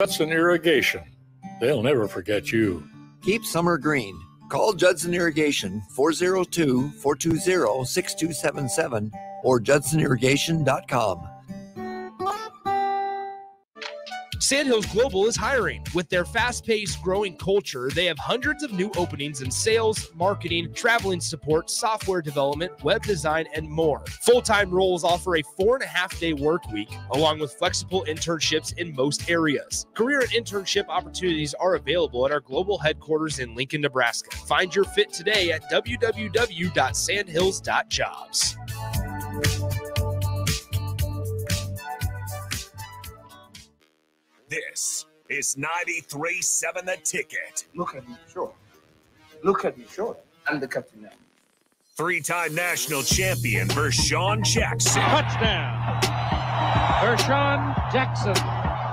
Judson Irrigation. They'll never forget you. Keep summer green. Call Judson Irrigation 402 420 6277 or judsonirrigation.com. Sandhills Global is hiring. With their fast paced, growing culture, they have hundreds of new openings in sales, marketing, traveling support, software development, web design, and more. Full time roles offer a four and a half day work week, along with flexible internships in most areas. Career and internship opportunities are available at our global headquarters in Lincoln, Nebraska. Find your fit today at www.sandhills.jobs. This is 93.7 The Ticket. Look at me short. Look at me short. I'm the captain now. Three-time national champion Vershawn Jackson. Touchdown. Vershawn Jackson,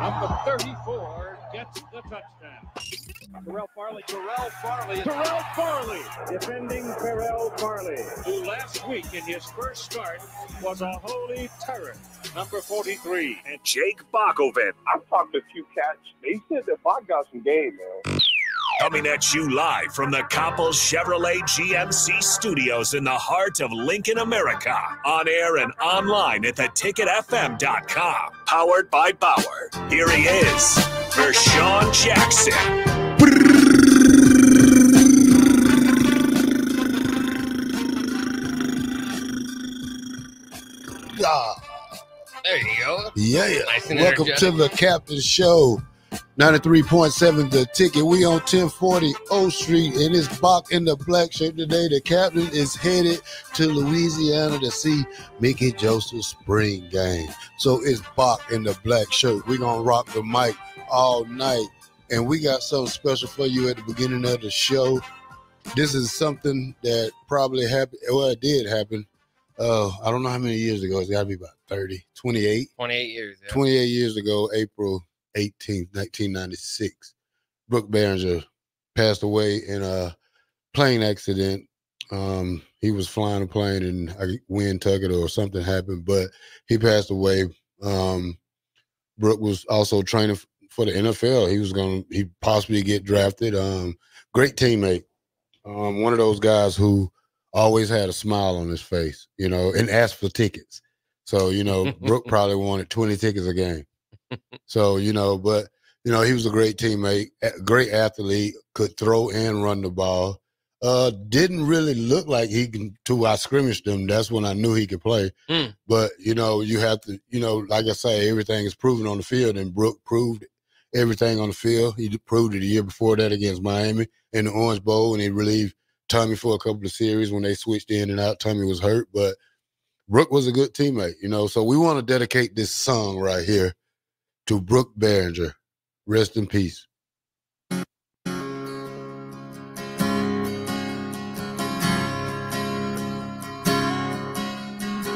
number 34, the touchdown. Terrell Farley, Terrell Farley. Terrell Farley, defending Terrell Farley. who last week in his first start was a holy terror, number 43. And Jake Bakovic. I've talked to a few cats. They said that Bach got some game, man. Coming at you live from the Coppel Chevrolet GMC studios in the heart of Lincoln, America. On air and online at theticketfm.com. Powered by Bauer. Here he is, Vershawn Jackson. Ah, There you go. yeah. Nice and Welcome to the Captain Show. 93.7 the ticket. We on 1040 O Street and it's Bach in the black shirt today. The captain is headed to Louisiana to see Mickey Joseph spring game. So it's Bach in the black shirt. We're gonna rock the mic all night. And we got something special for you at the beginning of the show. This is something that probably happened. Well, it did happen. Uh, I don't know how many years ago. It's got to be about 30, 28. 28 years. Yeah. 28 years ago, April 18th, 1996, Brook Berringer passed away in a plane accident. Um, he was flying a plane and took it or something happened, but he passed away. Um, Brook was also training for the NFL. He was going to, he possibly get drafted. Um, great teammate. Um, one of those guys who always had a smile on his face, you know, and asked for tickets. So, you know, Brook probably wanted 20 tickets a game. So, you know, but, you know, he was a great teammate, great athlete, could throw and run the ball. Uh, didn't really look like he can, till I scrimmaged him. That's when I knew he could play. Mm. But, you know, you have to, you know, like I say, everything is proven on the field, and Brook proved everything on the field. He proved it the year before that against Miami in the Orange Bowl, and he relieved Tommy for a couple of series when they switched in and out. Tommy was hurt, but Brook was a good teammate, you know. So we want to dedicate this song right here to Brook Berringer. Rest in peace.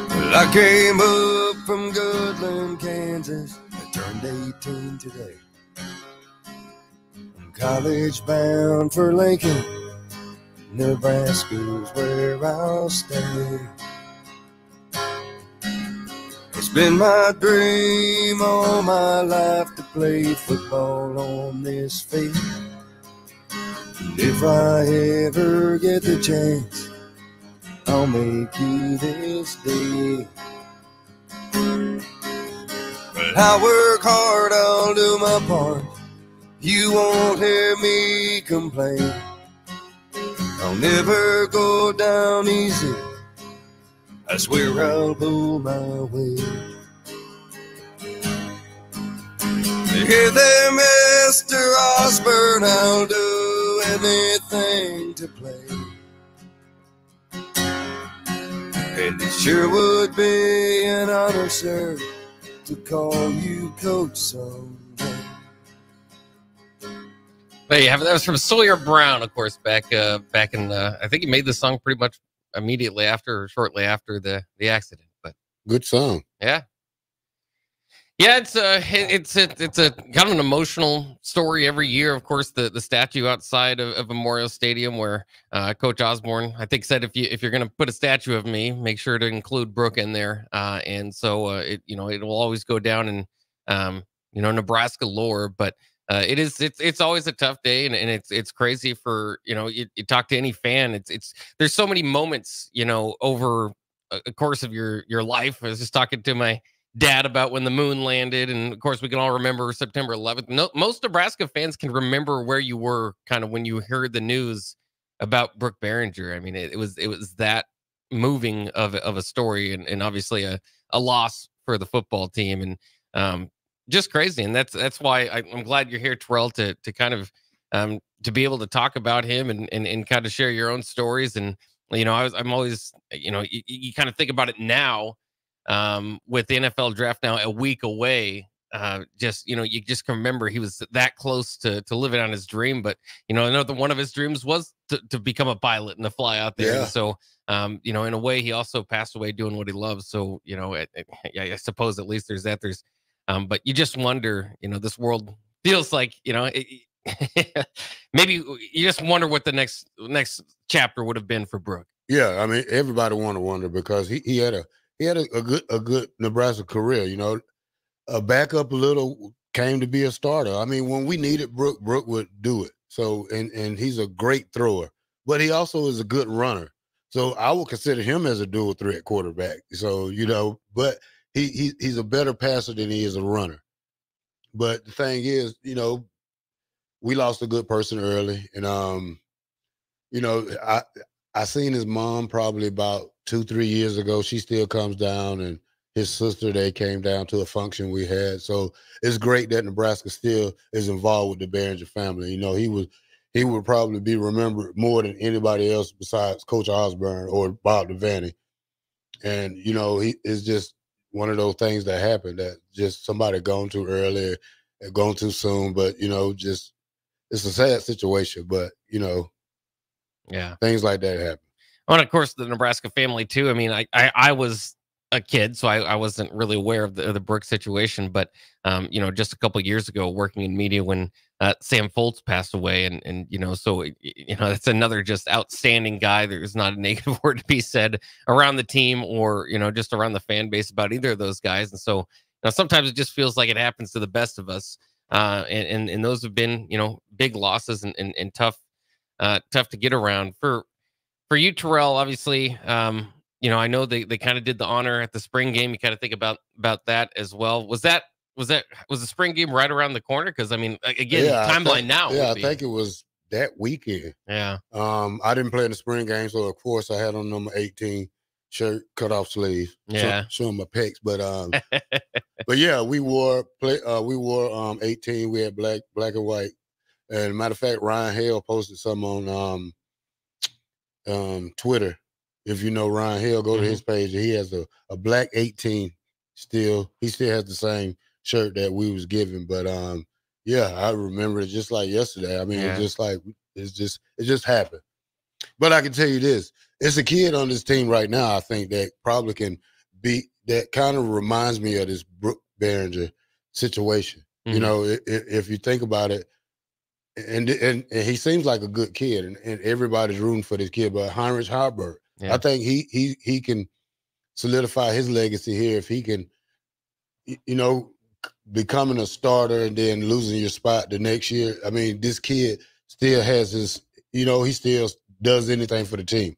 Well, I came up from Goodland, Kansas. I turned 18 today. I'm college bound for Lincoln. Nebraska's where I'll stay. Been my dream all my life to play football on this field. And if I ever get the chance, I'll make you this day. But I work hard, I'll do my part. You won't hear me complain. I'll never go down easy. I swear I'll pull my weight. Here there, Mr. Osborne, I'll do anything to play. And it sure would be an honor, sir, to call you coach someday. There you have it. That was from Sawyer Brown, of course, back uh, back in the. I think he made the song pretty much immediately after, or shortly after the the accident. But Good song. yeah, yeah, it's a it- it's a, it's a kind of an emotional story every year. Of course, the the statue outside of, of Memorial Stadium, where uh, Coach Osborne, I think, said if you if you're going to put a statue of me, make sure to include Brook in there. Uh, and so uh, it you know it will always go down in um, you know Nebraska lore, but uh, it is it's it's always a tough day, and, and it's it's crazy for you know you, you talk to any fan. It's it's there's so many moments you know over a, course of your your life. I was just talking to my dad about when the moon landed, and of course we can all remember September 11th. No, most Nebraska fans can remember where you were kind of when you heard the news about brooke Berringer. I mean, it, it was it was that moving of of a story, and, and obviously a a loss for the football team, and um, just crazy. And that's that's why I, am glad you're here, Terrell, to to kind of um, to be able to talk about him and and, and kind of share your own stories. And you know, I was I'm always you know you, you kind of think about it now um, with the NFL draft now a week away. Uh, just you know, you just can remember he was that close to to living on his dream. But you know, another one of his dreams was to, to become a pilot and to fly out there. Yeah. so um, you know, in a way, he also passed away doing what he loves. So you know, it, it, I suppose at least there's that. There's um, but you just wonder, you know, this world feels like, you know, it, maybe you just wonder what the next next chapter would have been for Brook. Yeah, I mean, everybody want to wonder because he, he had a he had a, a good a good Nebraska career. You know, a backup a little came to be a starter. I mean, when we needed Brook, Brook would do it. So and and he's a great thrower, but he also is a good runner. So I would consider him as a dual threat quarterback. So you know, but he, he he's a better passer than he is a runner. But the thing is, you know, we lost a good person early, and um, you know, I I seen his mom probably about two three years ago. She still comes down, and his sister they came down to a function we had. So it's great that Nebraska still is involved with the Berringer family. You know, he was he would probably be remembered more than anybody else besides Coach Osborne or Bob Devaney. And you know, he is just one of those things that happen that just somebody gone too early, and gone too soon. But you know, just it's a sad situation. But you know, yeah, things like that happen. Well, and of course, the Nebraska family too. I mean, I I, I was a kid, so I, I wasn't really aware of the, the Brook situation. But um, you know, just a couple years ago, working in media when uh, Sam Foltz passed away, and and you know, so you know, that's another just outstanding guy. There's not a negative word to be said around the team or you know, just around the fan base about either of those guys. And so, you know, sometimes it just feels like it happens to the best of us. Uh, and, and and those have been you know big losses and and, and tough, uh, tough to get around for for you, Terrell. Obviously, um, you know, I know they they kind of did the honor at the spring game. You kind of think about about that as well. Was that was that was the spring game right around the corner? Because I mean, again, Yeah, timeline think- now. Yeah, I think it was that weekend. Yeah. Um, I didn't play in the spring game, so of course I had on number 18 shirt, cut off sleeves. Yeah. showing my pecs. But um, but yeah, we wore play. Uh, we wore um 18. We had black, black and white. And matter of fact, Ryan Hale posted some on um um Twitter. If you know Ryan Hill, go to his page. He has a, a black 18 still. He still has the same shirt that we was given. But um, yeah, I remember it just like yesterday. I mean, Yeah. it's just like it's just it just happened. But I can tell you this: it's a kid on this team right now. I think that probably can be that kind of reminds me of this Brook Berringer situation. You Mhm. know, if, if you think about it, and, and and he seems like a good kid, and, and everybody's rooting for this kid. But Heinrich Haarberg, Yeah. I think he he he can solidify his legacy here if he can, you know, becoming a starter and then losing your spot the next year. I mean, this kid still has his, you know, he still does anything for the team.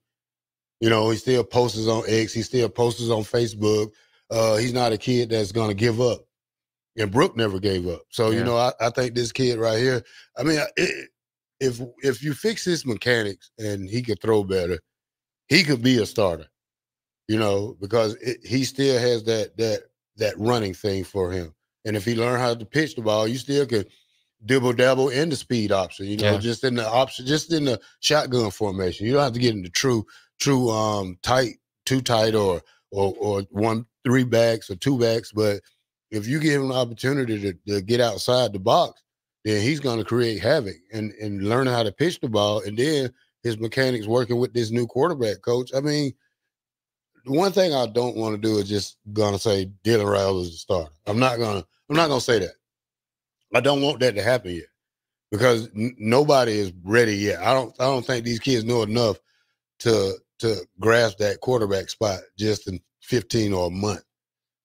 You know, he still posts on X. He still posts on Facebook. Uh, he's not a kid that's gonna give up. And Brook never gave up. So Yeah. you know, I, I think this kid right here. I mean, it, if if you fix his mechanics and he could throw better, he could be a starter. You know, because it, he still has that that that running thing for him. And if he learn how to pitch the ball, you still could dibble dabble in the speed option. You know, Yeah. just in the option, just in the shotgun formation. You don't have to get into true true um tight, too tight, or or or one three backs or two backs. But if you give him an opportunity to, to get outside the box, then he's going to create havoc and and learn how to pitch the ball. And then his mechanics working with this new quarterback coach. I mean, the one thing I don't want to do is just gonna say Dylan Raiola is the starter. I'm not gonna. I'm not gonna say that. I don't want that to happen yet because n- nobody is ready yet. I don't. I don't think these kids know enough to to grasp that quarterback spot just in 15 or a month.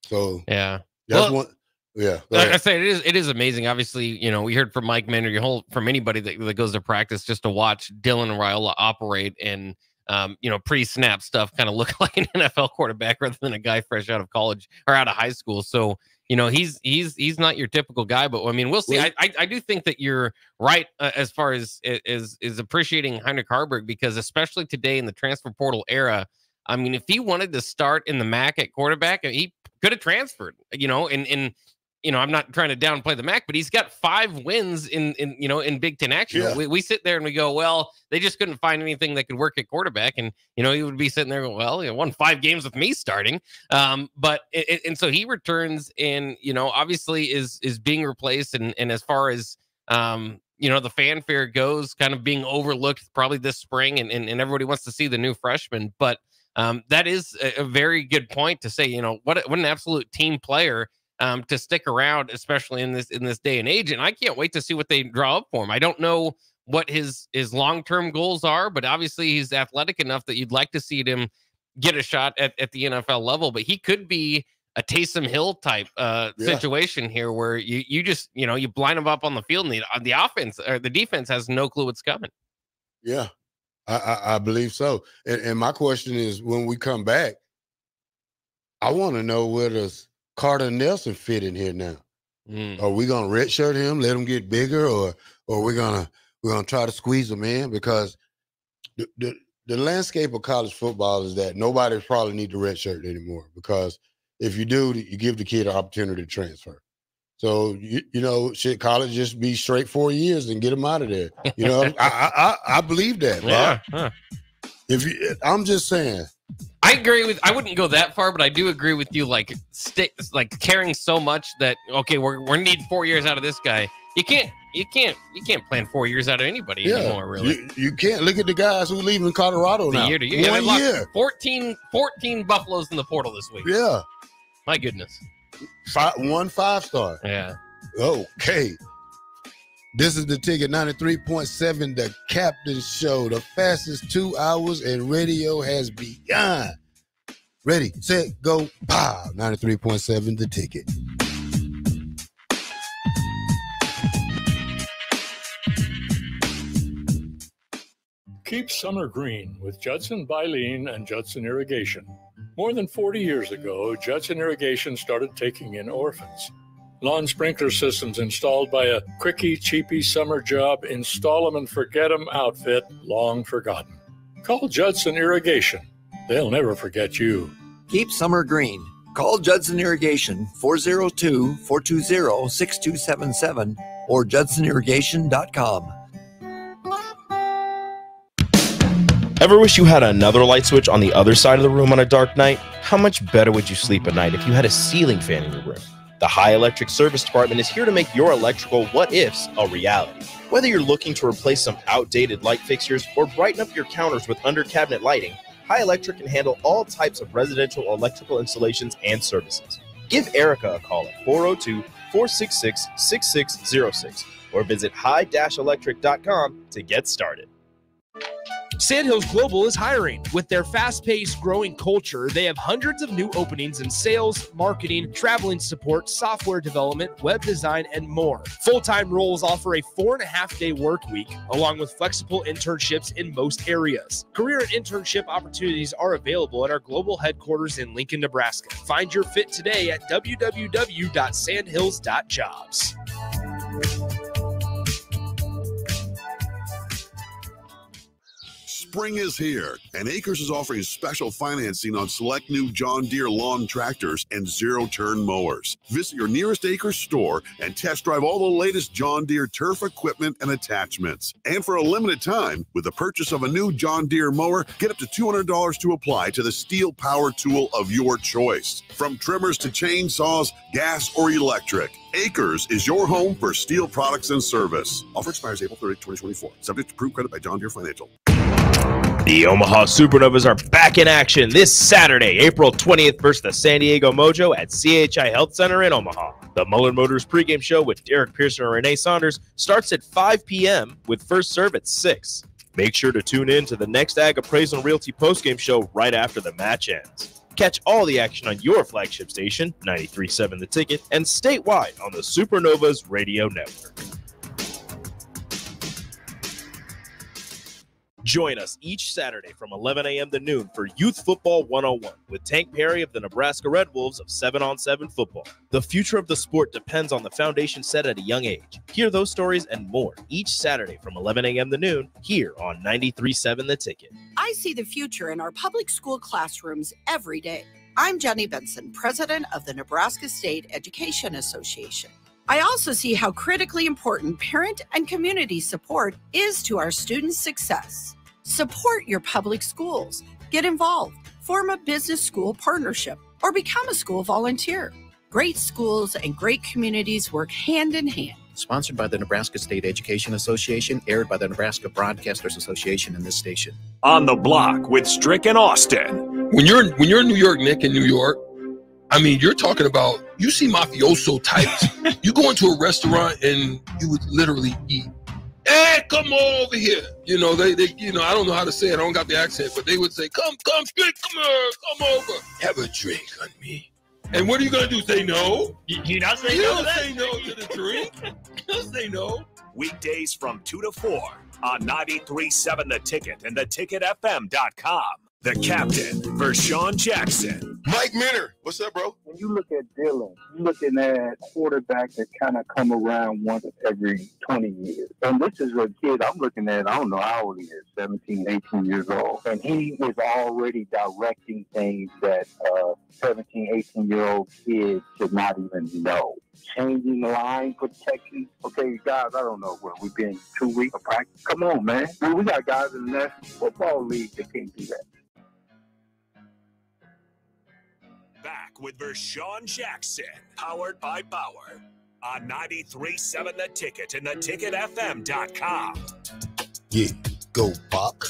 So Yeah. that's Well- one. Yeah. Like I say, it is it is amazing. Obviously, you know, we heard from Mike Manor, your whole from anybody that, that goes to practice just to watch Dylan Raiola operate and um, you know, pre-snap stuff kind of look like an NFL quarterback rather than a guy fresh out of college or out of high school. So, you know, he's he's he's not your typical guy, but I mean, we'll see. I I, I do think that you're right uh, as far as is is appreciating Heinrich Haarberg because especially today in the transfer portal era, I mean, if he wanted to start in the MAC at quarterback, he could have transferred, you know, and and you know, I'm not trying to downplay the Mac, but he's got five wins in in you know in Big Ten action. Yeah. We, we sit there and we go, well, they just couldn't find anything that could work at quarterback, and you know he would be sitting there going, well, you won five games with me starting. Um, but it, and so he returns, and you know, obviously is is being replaced, and and as far as um you know the fanfare goes, kind of being overlooked probably this spring, and and, and everybody wants to see the new freshman, but. Um, that is a, a very good point to say. You know what? What an absolute team player um, to stick around, especially in this in this day and age. And I can't wait to see what they draw up for him. I don't know what his his long term goals are, but obviously he's athletic enough that you'd like to see him get a shot at, at the NFL level. But he could be a Taysom Hill type uh, Yeah. situation here, where you you just you know you blind him up on the field, and the, the offense or the defense has no clue what's coming. Yeah, I, I, I believe so. And, and my question is, when we come back, I want to know where does Carter Nelson fit in here now? Mm. Are we gonna redshirt him, let him get bigger, or or we're gonna we're gonna try to squeeze him in because the, the the landscape of college football is that nobody probably need to redshirt anymore because if you do, you give the kid an opportunity to transfer. So you, you know, should college just be straight four years and get him out of there. You know, I, I I I believe that. Bob. Yeah, huh. If you, I'm just saying, I agree with. I wouldn't go that far, but I do agree with you. Like, stick, like caring so much that okay, we're we're need four years out of this guy. You can't, you can't, you can't plan four years out of anybody yeah, anymore. Really, you, you can't look at the guys who leave in Colorado the now. year to year. Yeah, One lost year, 14, 14 buffaloes in the portal this week. yeah, My goodness. five, one five star. Yeah. Okay. This is the ticket 93.7, the captain show. The fastest two hours in radio has begun. Ready, set, go, pow. 93.7, the ticket. Keep summer green with Judson Bilene and Judson Irrigation. More than 40 years ago, Judson Irrigation started taking in orphans. Lawn sprinkler systems installed by a quickie, cheapy summer job, install 'em and forget 'em outfit long forgotten. Call Judson Irrigation. They'll never forget you. Keep summer green. Call Judson Irrigation 402 420 6277 or judsonirrigation.com. Ever wish you had another light switch on the other side of the room on a dark night? How much better would you sleep at night if you had a ceiling fan in your room? The High Electric Service Department is here to make your electrical what ifs a reality. Whether you're looking to replace some outdated light fixtures or brighten up your counters with under cabinet lighting, High Electric can handle all types of residential electrical installations and services. Give Erica a call at 402 466 6606 or visit high electric.com to get started. Sandhills Global is hiring. With their fast paced, growing culture, they have hundreds of new openings in sales, marketing, traveling support, software development, web design, and more. Full time roles offer a four and a half day work week, along with flexible internships in most areas. Career and internship opportunities are available at our global headquarters in Lincoln, Nebraska. Find your fit today at www.sandhills.jobs. Spring is here, and Acres is offering special financing on select new John Deere lawn tractors and zero turn mowers. Visit your nearest Acres store and test drive all the latest John Deere turf equipment and attachments. And for a limited time, with the purchase of a new John Deere mower, get up to $200 to apply to the STIHL power tool of your choice. From trimmers to chainsaws, gas, or electric. Acres is your home for STIHL products and service. Offer expires April 30, 2024. Subject to approved credit by John Deere Financial. The Omaha Supernovas are back in action this Saturday, April 20th versus the San Diego Mojo at CHI Health Center in Omaha. The Mullen Motors pregame show with Derek Pearson and Renee Saunders starts at 5 p.m. with first serve at 6. Make sure to tune in to the next Ag Appraisal and Realty postgame show right after the match ends. Catch all the action on your flagship station, 937 The Ticket, and statewide on the Supernovas Radio Network. Join us each Saturday from 11 a.m. to noon for Youth Football 101 with Tank Perry of the Nebraska Red Wolves of 7 on 7 football. The future of the sport depends on the foundation set at a young age. Hear those stories and more each Saturday from 11 a.m. to noon here on 93.7 The Ticket. I see the future in our public school classrooms every day. I'm Jenny Benson, president of the Nebraska State Education Association. I also see how critically important parent and community support is to our students' success. Support your public schools, get involved, form a business school partnership, or become a school volunteer. Great schools and great communities work hand in hand. Sponsored by the Nebraska State Education Association, aired by the Nebraska Broadcasters Association in this station. On the block with Strick and Austin. When you're when you're in New York, Nick, in New York, I mean, you're talking about you see mafioso types. you go into a restaurant and you would literally eat. Hey, come over here. You know, they, they, you know, I don't know how to say it. I don't got the accent, but they would say, "Come, come, straight, come here, come over, have a drink on me." And what are you gonna do? Say no? You, you not say You no don't to say no to the drink. You don't say no. Weekdays from 2 to 4 on 93.7 The Ticket and the theticketfm.com. The captain, Vershawn Jackson. Mike Minter, what's up, bro? When you look at Dylan, you're looking at quarterbacks that kind of come around once every 20 years. And this is a kid I'm looking at, I don't know how old he is, 17, 18 years old. And he was already directing things that uh, 17, 18 year old kids should not even know. Changing the line protection. Okay, guys, I don't know where we've been two weeks of practice. Come on, man. We, we got guys in the National Football League that can't do that. With Vershawn Jackson, powered by Bauer on 93.7 The Ticket and theticketfm.com. Yeah, go Bach.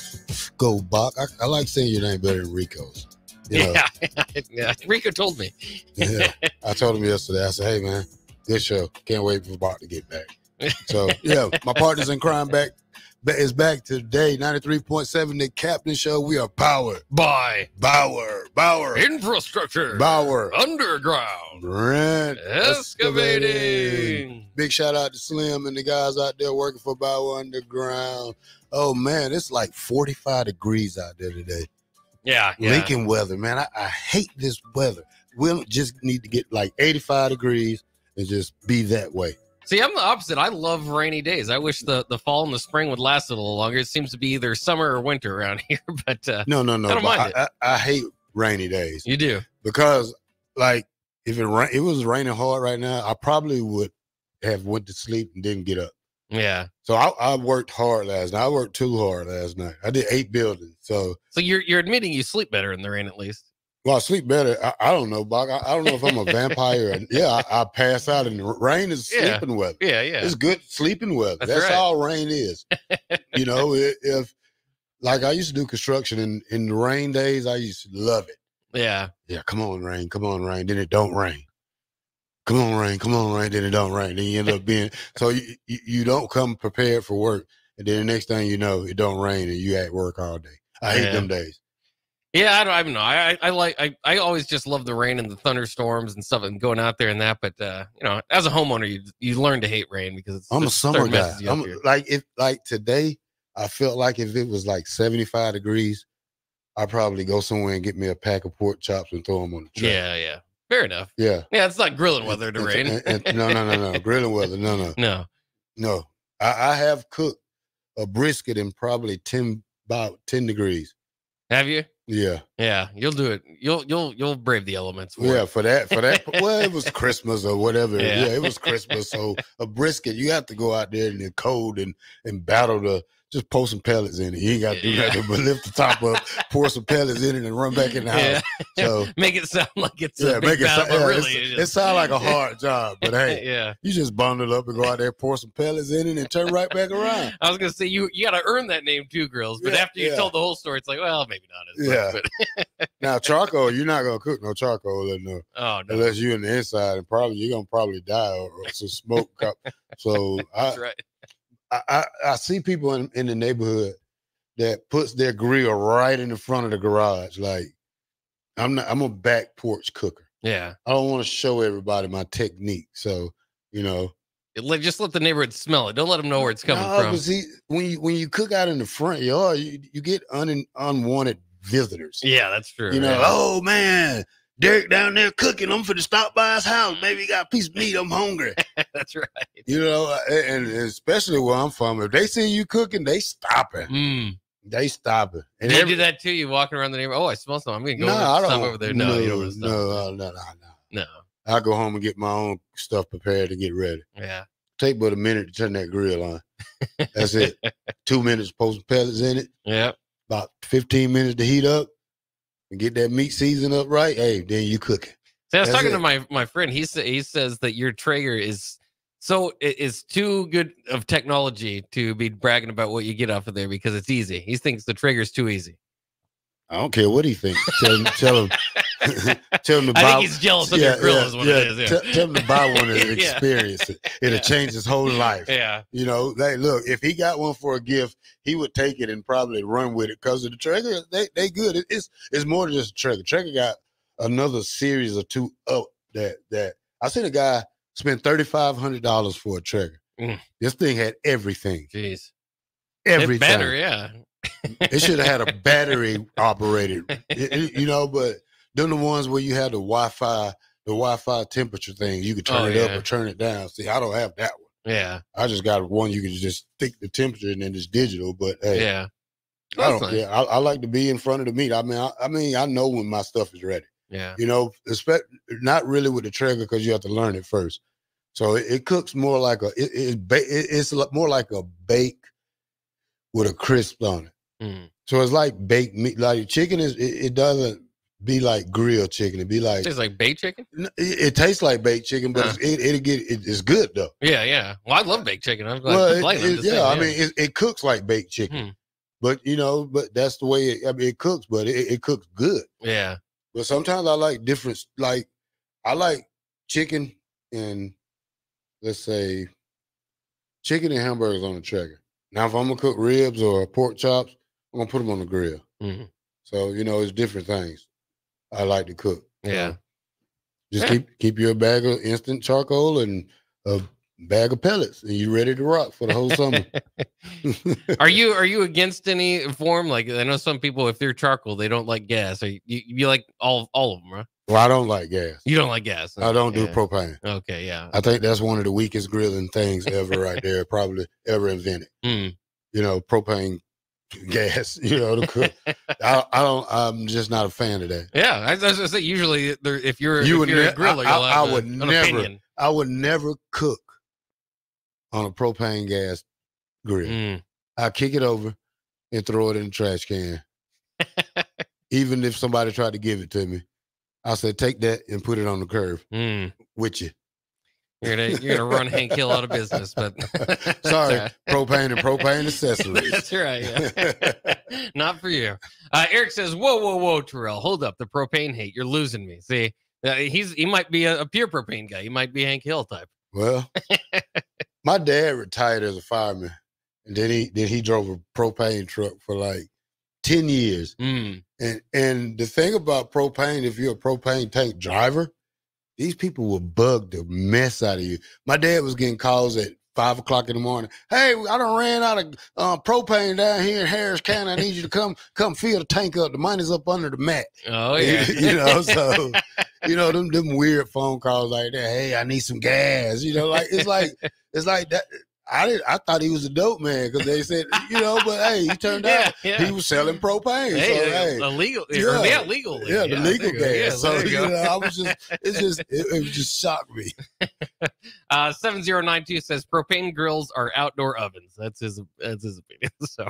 Go Bach. I, I like saying your name better than Rico's. You know, Yeah, yeah. Rico told me. yeah. I told him yesterday, I said, hey, man, good show. Can't wait for Bach to get back. So, yeah, my partners in crime back ba- is back today. 93.7, the captain show. We are powered by Bauer. Bauer. Infrastructure. Bauer. Underground. Brent Excavating. Big shout out to Slim and the guys out there working for Bauer Underground. Oh man, it's like 45 degrees out there today. Yeah, yeah. Lincoln weather, man. I, I hate this weather. We'll just need to get like 85 degrees and just be that way. See, I'm the opposite. I love rainy days. I wish the, the fall and the spring would last a little longer. It seems to be either summer or winter around here, but uh, No, no, no. I don't but mind it. I, I, I hate rainy days. You do because like if it rain, it was raining hard right now, I probably would have went to sleep and didn't get up. Yeah. So I, I worked hard last night. I worked too hard last night. I did eight buildings. So So you're you're admitting you sleep better in the rain at least. Well, I sleep better. I, I don't know, Bach. I, I don't know if I'm a vampire. Or, yeah, I, I pass out in the rain is Yeah. sleeping weather. Yeah, yeah. It's good sleeping weather. That's That's, right. all rain is. you know, if like I used to do construction in in the rain days, I used to love it. Yeah. Yeah, come on, rain, come on, rain. Then it don't rain. Come on, rain, come on, rain. Then it don't rain. Then you end up being so you, you you don't come prepared for work, and then the next thing you know, it don't rain, and you at work all day. I hate Yeah. them days. Yeah, I don't, I don't know. I, I I like I, I always just love the rain and the thunderstorms and stuff and going out there and that. But uh, you know, as a homeowner, you you learn to hate rain because it's I'm a summer guy. messes you up I'm like if like today, I felt like if it was like 75 degrees, I'd probably go somewhere and get me a pack of pork chops and throw them on the track. Yeah, yeah. Fair enough. Yeah. Yeah, it's not grilling weather to rain. And- and- no, no, no, no. Grilling weather. No, no. No. No. I, I have cooked a brisket in probably 10 about 10 degrees. Have you? Yeah. Yeah, you'll do it. You'll you'll you'll brave the elements. For Yeah, it. for that, for that. well, it was Christmas or whatever. Yeah. Yeah. it was Christmas. So a brisket, you have to go out there in the cold and and battle the. Just pour some pellets in it. You ain't got to do Yeah. nothing but lift the top up, pour some pellets in it, and run back in the house. Yeah. So make it sound like it's yeah, a big make it sound. Yeah, really, it's- it just- sounds like a hard job, but hey, yeah. you just bundle up and go out there, pour some pellets in it, and turn right back around. I was gonna say you you got to earn that name too, grills. But Yeah, after you told the whole story, it's like, well, maybe not as Yeah. much. But Now charcoal, you're not gonna cook no charcoal no, oh no, unless you're in the inside, and probably you're gonna probably die or, or some smoke. cup. So I, that's right. I, I I see people in, in the neighborhood that puts their grill right in the front of the garage. Like I'm not. I'm a back porch cooker. Yeah. I don't want to show everybody my technique. So you know, It- let- just let the neighborhood smell it. Don't let them know where it's coming No, from. see, when you when you cook out in the front yard, you, you get un, unwanted visitors. Yeah, that's true. You know, yeah. oh man, Derek down there cooking. I'm for to stop by his house. Maybe he got a piece of meat. I'm hungry. that's right. You know, uh, and, and especially where I'm from, if they see you cooking, they stopping. Mm. They stopping. And they every- do that too. You walking around the neighborhood. Oh, I smell something. I'm gonna go No, over, I stop don't. over there. No, you don't no, stop. no, no, no, no. No. I go home and get my own stuff prepared to get ready. Yeah. Take but a minute to turn that grill on. That's it. Two minutes, post some pellets in it. Yeah. About 15 minutes to heat up and get that meat seasoned up right. Hey, then you cook it. See, I was That's talking it. to my my friend. He sa- he says that your Traeger is so it is too good of technology to be bragging about what you get off of there because it's easy. He thinks the Traeger's too easy. I don't care what he thinks. Tell him, tell him, tell him to I buy. think he's jealous of your grill is what it is, yeah. Tell, tell him to buy one and Yeah. experience it. It'll change his whole life. Yeah. You know, they look, if he got one for a gift, he would take it and probably run with it because of the trigger. They they good. It- it's it's more than just a trigger. Trigger got another series or two up that that I seen a guy spend thirty five hundred dollars for a trigger. Mm. This thing had everything. Jeez. Everything. It better, yeah. It should have had a battery operated, it- it- you know, but then the ones where you have the Wi-Fi, the Wi-Fi temperature thing. You can turn Oh, it yeah. up or turn it down. See, I don't have that one. Yeah. I just got one you can just stick the temperature and then it's digital. But hey, Yeah. I don't nice. care. I, I like to be in front of the meat. I mean, I, I mean, I know when my stuff is ready. Yeah. You know, expect not really with the Traeger because you have to learn it first. So it, it cooks more like a it, it, it it's more like a bake with a crisp on it. Mm. So it's like baked meat. Like chicken is it, it doesn't be like grilled chicken. It be like it's like baked chicken. It, it tastes like baked chicken, but it it'll get it, it's good though. Yeah, yeah. Well, I love baked chicken. I'm glad well, it- it- just yeah, saying, I mean it, it cooks like baked chicken, Hmm. but you know, but that's the way it, I mean, it cooks. But it, it cooks good. yeah. But sometimes I like different. Like I like chicken and let's say chicken and hamburgers on a Traeger. Now, if I'm gonna cook ribs or pork chops, I'm gonna put them on the grill. Mhm. So you know, it's different things. I like to cook. Yeah. just Yeah. keep keep your bag of instant charcoal and a bag of pellets, and you're ready to rock for the whole summer. are you are you against any form? Like I know some people, if they're charcoal, they don't like gas. Are you you, like all all of them, right? Well, I don't like gas. You don't like gas. I don't do propane. Okay, yeah. I think that's one of the weakest grilling things ever, right there. Probably ever invented. Mm. You know, propane gas. You know, to cook. I, I don't. I'm just not a fan of that. Yeah, I, gonna say usually there, if you're You if would you're a griller, I- I- I a- would an never- opinion. I would never cook on a propane gas grill. Mm. I kick it over and throw it in the trash can. Even if somebody tried to give it to me, I said, take that and put it on the curb Mm. with you. You're gonna you're gonna run Hank Hill out of business, but Sorry, That's propane and propane accessories. That's right. yeah. Not for you. Uh, Eric says, "Whoa, whoa, whoa, Terrell, hold up. The propane hate. You're losing me. See, uh, he's he might be a, a pure propane guy. He might be Hank Hill type. Well, my dad retired as a fireman, and then he then he drove a propane truck for like ten years. Mm. And and the thing about propane, if you're a propane tank driver, these people will bug the mess out of you. My dad was getting calls at five o'clock in the morning. Hey, I done ran out of uh, propane down here in Harris County. I need you to come come fill the tank up. The money's up under the mat. Oh yeah, you know, so you know them them weird phone calls like that. Hey, I need some gas. You know, like it's like it's like that. I did. I thought he was a dope man because they said, you know, but hey, he turned out Yeah, yeah. he was selling propane. Hey, so, hey, illegal, yeah, yeah, legal, yeah, the yeah, legal go. Yeah, so you you know, I was just, it's just, it, it just shocked me. Uh, seven zero nine two says propane grills are outdoor ovens. That's his that's his opinion. So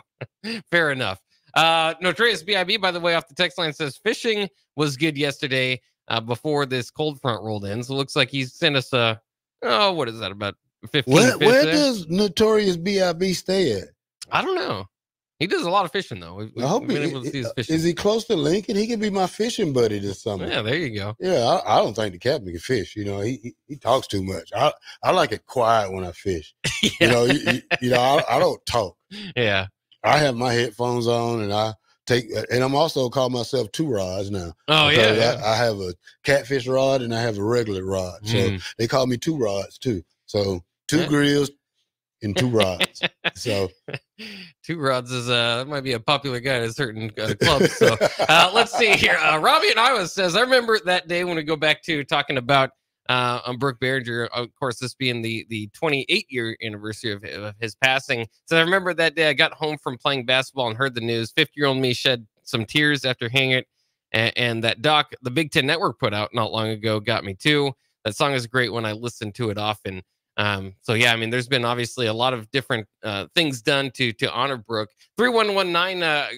fair enough. Uh, Notorious Bib, by the way, off the text line says fishing was good yesterday uh, before this cold front rolled in. So it looks like he sent us a oh, what is that about fifteen? Where, fish where does Notorious B.I.B. stay at? I don't know. He does a lot of fishing though. We've, I hope he, able to see his fishing. is he close to Lincoln? He could be my fishing buddy this summer. Yeah, there you go. Yeah, I, I don't think the captain can fish. You know, he, he he talks too much. I I like it quiet when I fish. You know, you, you, you know, I, I don't talk. Yeah. I have my headphones on and I take, and I'm also call myself two rods now. Oh, yeah, yeah. I, I have a catfish rod and I have a regular rod, so Mm. they call me two rods too. So two grills and two rods. so Two rods is uh that might be a popular guy at certain uh, clubs. So uh, let's see here. Uh, Robbie and Iowa says, I remember that day when we go back to talking about uh on Brook Berringer, of course, this being the the 28 year anniversary of, of his passing. So I remember that day I got home from playing basketball and heard the news. 50 year old me shed some tears after hearing it. And, and that doc the Big Ten Network put out not long ago got me too. That song is great when I listen to it often. Um, so yeah, I mean, there's been obviously a lot of different uh, things done to to honor Brook. Three one one nine uh,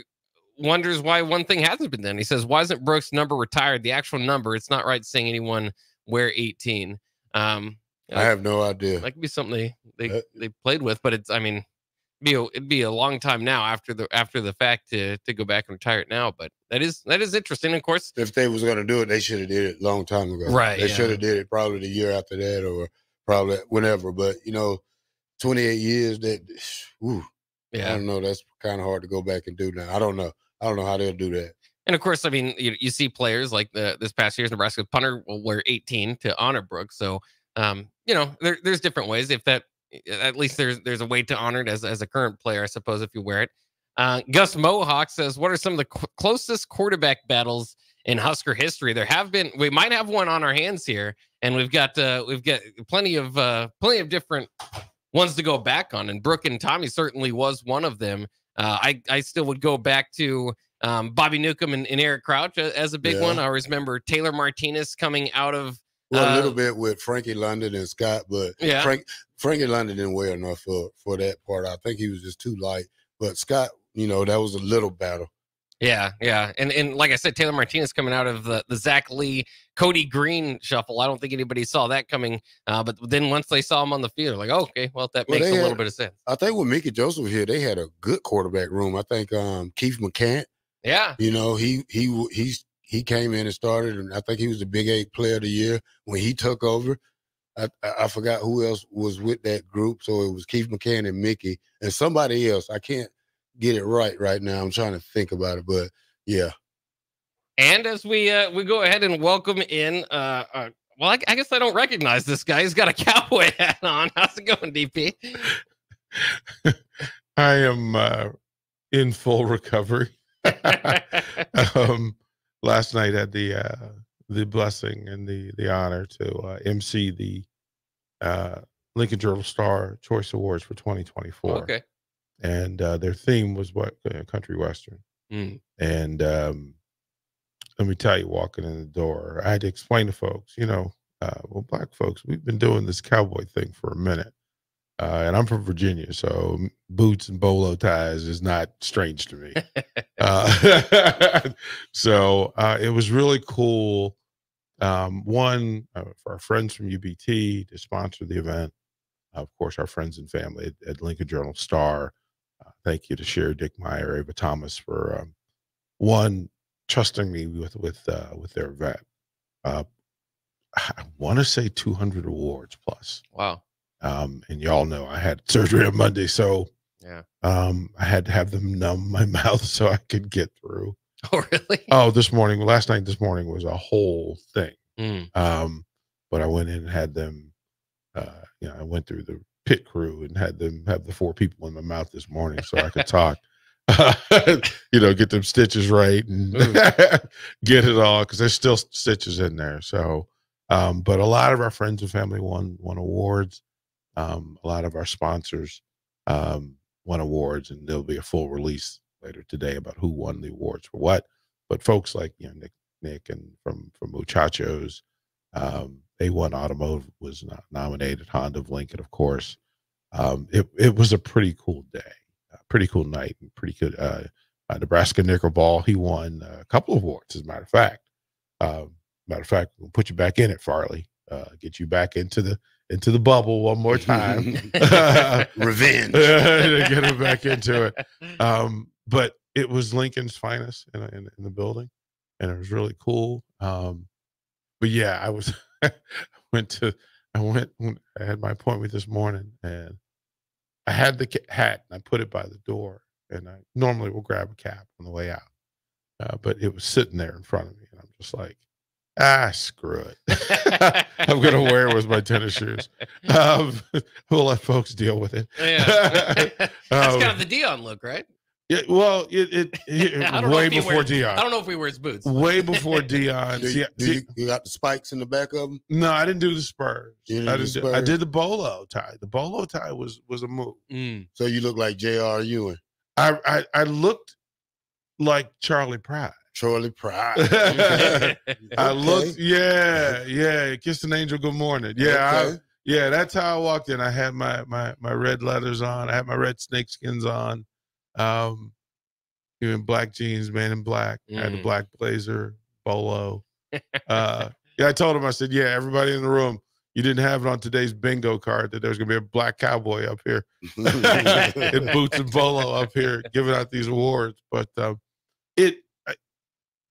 wonders why one thing hasn't been done. He says, "Why isn't Brooks' number retired? The actual number. It's not right saying anyone wear 18." Um, I have no idea. that could be something they they, Uh, they played with, but it's I mean, be a, it'd be a long time now after the after the fact to to go back and retire it now. But that is that is interesting. Of course, if they was gonna do it, they should have did it a long time ago. Right, They yeah. should have did it probably the year after that or probably whenever. But you know, 28 years that whew, I don't know. That's kind of hard to go back and do now. I don't know. I don't know how they'll do that. And of course, I mean, you, you see players like the, this past year's Nebraska punter will wear 18 to honor Brooks. So, um, you know, there, there's different ways. If that, at least there's there's a way to honor it as, as a current player, I suppose, if you wear it. Uh, Gus Mohawk says, "What are some of the closest quarterback battles in Husker history? There have been. We might have one on our hands here, and we've got uh, we've got plenty of uh, plenty of different ones to go back on. And Brook and Tommy certainly was one of them. Uh, I I still would go back to um, Bobby Newcomb and, and Eric Crouch as a big Yeah. one. I always remember Taylor Martinez coming out of Well, a uh, little bit with Frankie London and Scott, but Yeah. Frank Frankie London didn't wear enough for for that part. I think he was just too light. But Scott, you know, that was a little battle. Yeah, yeah, and and like I said, Taylor Martinez coming out of the the Zac Lee, Cody Green shuffle. I don't think anybody saw that coming. Uh, but then once they saw him on the field, like, oh, okay, well that Well, makes a they little bit of sense. I think when Mickey Joseph here, they had a good quarterback room. I think um, Keith McCant. Yeah, You know, he he he's he came in and started, and I think he was the Big Eight Player of the Year when he took over. I, I I forgot who else was with that group, so it was Keith McCant and Mickey and somebody else. I can't get it right right now. I'm trying to think about it, but yeah, And as we uh, we go ahead and welcome in, uh, uh well, I, I guess I don't recognize this guy. He's got a cowboy hat on. How's it going, DP? I am uh, in full recovery. um, last night had the uh, the blessing and the the honor to uh, MC the uh, Lincoln Journal Star Choice Awards for 2024. Okay. And uh, their theme was what uh, country western. Mm. And um, let me tell you, walking in the door, I had to explain to folks, you know, uh, well, black folks, we've been doing this cowboy thing for a minute. Uh, and I'm from Virginia, so boots and bolo ties is not strange to me. uh, so uh, it was really cool. Um, one, uh, for our friends from UBT to sponsor the event. Of course, our friends and family at, at Lincoln Journal Star. Uh, thank you to Sherry Dick Meyer, Ava Thomas for um, one trusting me with with uh, with their vet. Uh, I want to say 200 awards plus. Wow. Um, and y'all know I had surgery on Monday, so Yeah. um, I had to have them numb my mouth so I could get through. Oh, really? Oh, this morning, last night, this morning was a whole thing. Mm. Um, but I went in and had them, uh, you know, I went through the pit crew and had them have the four people in my mouth this morning so I could talk. you know, get them stitches right and get it all because there's still stitches in there. So, um, but a lot of our friends and family won won awards. Um, a lot of our sponsors um, won awards, and there'll be a full release later today about who won the awards for what. But folks like you know Nick, Nick, and from from Muchachos, um, they won automotive was nominated. Honda of Lincoln, of course. Um, it it was a pretty cool day, pretty cool night, and pretty good. Uh, uh, Nebraska Nickel Ball, he won a couple of awards, as a matter of fact. Um, matter of fact, we'll put you back in it, Farley. Uh, get you back into the into the bubble one more time. Revenge. get him back into it. Um, but it was Lincoln's finest in, in, in the building, and it was really cool. Um, but yeah, I was went to I went I had my appointment this morning, and I had the hat and I put it by the door, and I normally will grab a cap on the way out. uh, but it was sitting there in front of me, and I'm just like, ah, screw it. I'm gonna wear it with my tennis shoes. Um, we'll let folks deal with it. Yeah. That's Um, kind of the Dion look, right? Yeah, well, it, it, it I don't know way before wears- Deion. I don't know if he wears boots. Way before Deion. Do, you, do you, you got the spikes in the back of them? no, I didn't do the Spurs. Didn't I, didn't the do- I did the bolo tie. The bolo tie was was a move. Mm. So you look like J.R. Ewing, I I, I looked like Charley Pride. Charley Pride. I looked, yeah, yeah. Kiss an angel, good morning. Yeah, I- yeah. That's how I walked in. I had my my my red leathers on. I had my red snakeskins on. Um, even black jeans, man in black. I had a Mm. black blazer, bolo. Uh, yeah, I told him. I said, yeah, everybody in the room. You didn't have it on today's bingo card that there's gonna be a black cowboy up here in boots and bolo up here giving out these awards. But um, it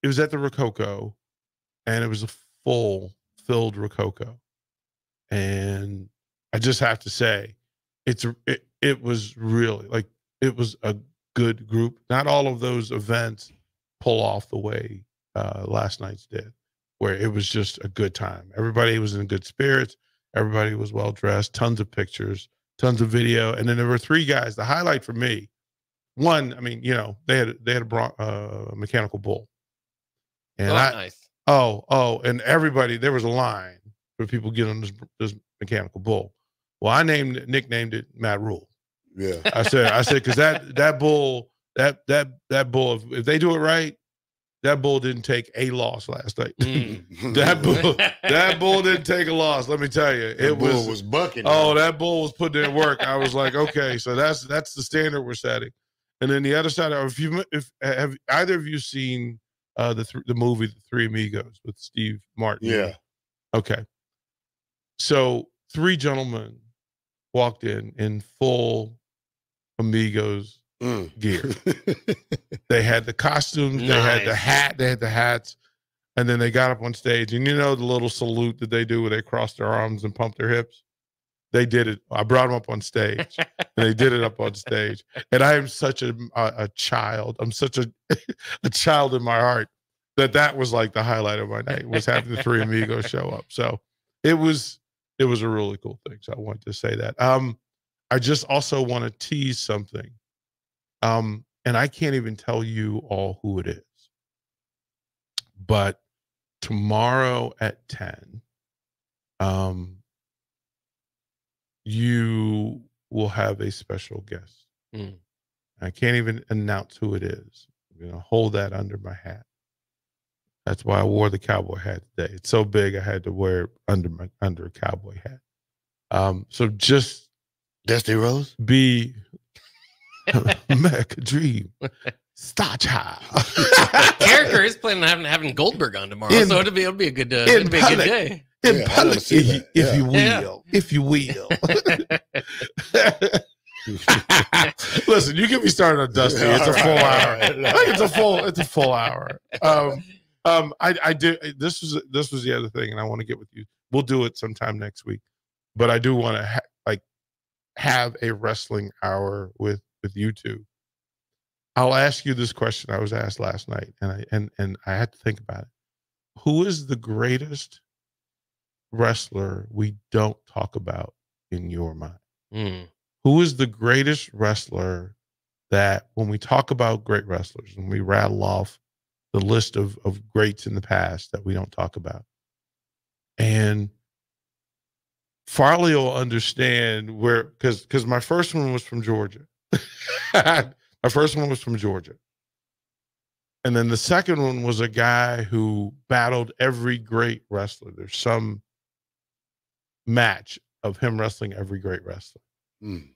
it was at the Rococo, and it was a full filled Rococo, and I just have to say, it's it it was really like it was a good group. Not all of those events pull off the way uh, last night's did, where it was just a good time. Everybody was in good spirits. Everybody was well dressed. Tons of pictures, tons of video, and then there were three guys. The highlight for me, one, I mean, you know, they had they had a bron- uh, mechanical bull, and oh, I nice. oh oh, and everybody there was a line for people getting this this mechanical bull. Well, I named nicknamed it Matt Rhule. Yeah. I said, I said, because that that bull, that that that bull, if, if they do it right, that bull didn't take a loss last night. Mm. that bull, that bull didn't take a loss. Let me tell you, That it bull was was bucking. Oh, that bull was putting in work. I was like, okay, so that's that's the standard we're setting. And then the other side, if you if have either of you seen uh the th- the movie The Three Amigos with Steve Martin? Yeah. Okay. So three gentlemen walked in in full Amigos Mm. gear. they had the costumes, they had the hat, they had the hats, and then they got up on stage. And you know the little salute that they do where they cross their arms and pump their hips? They did it. I brought them up on stage, and they did it up on stage. And I am such a a, a child. I'm such a a child in my heart that that was like the highlight of my night was having the three amigos show up. So it was it was a really cool thing. So I wanted to say that. Um, I just also want to tease something. Um, and I can't even tell you all who it is. But tomorrow at 10, um, you will have a special guest. Mm. I can't even announce who it is. I'm gonna hold that under my hat. That's why I wore the cowboy hat today. It's so big I had to wear it under my under a cowboy hat. Um, so just Dusty Rhodes. be America Dream. Star Child. Character is planning on having having Goldberg on tomorrow, In- so it'll be it'll be a good uh, it'll be a good day. In Yeah, public, if, you, that. if you will, Yeah. if you will. Listen, you get me started on Dusty. It's a full hour. I think it's a full. It's a full hour. Um, um, I, I did. This was this was the other thing, and I want to get with you. We'll do it sometime next week, but I do want to ha- like have a wrestling hour with with you two. I'll ask you this question I was asked last night, and I and and I had to think about it. Who is the greatest wrestler we don't talk about in your mind? Mm. Who is the greatest wrestler that when we talk about great wrestlers and we rattle off the list of, of greats in the past that we don't talk about? And Farley will understand where because because my first one was from Georgia. my first one was from Georgia. And then the second one was a guy who battled every great wrestler. There's some match of him wrestling every great wrestler. Mm.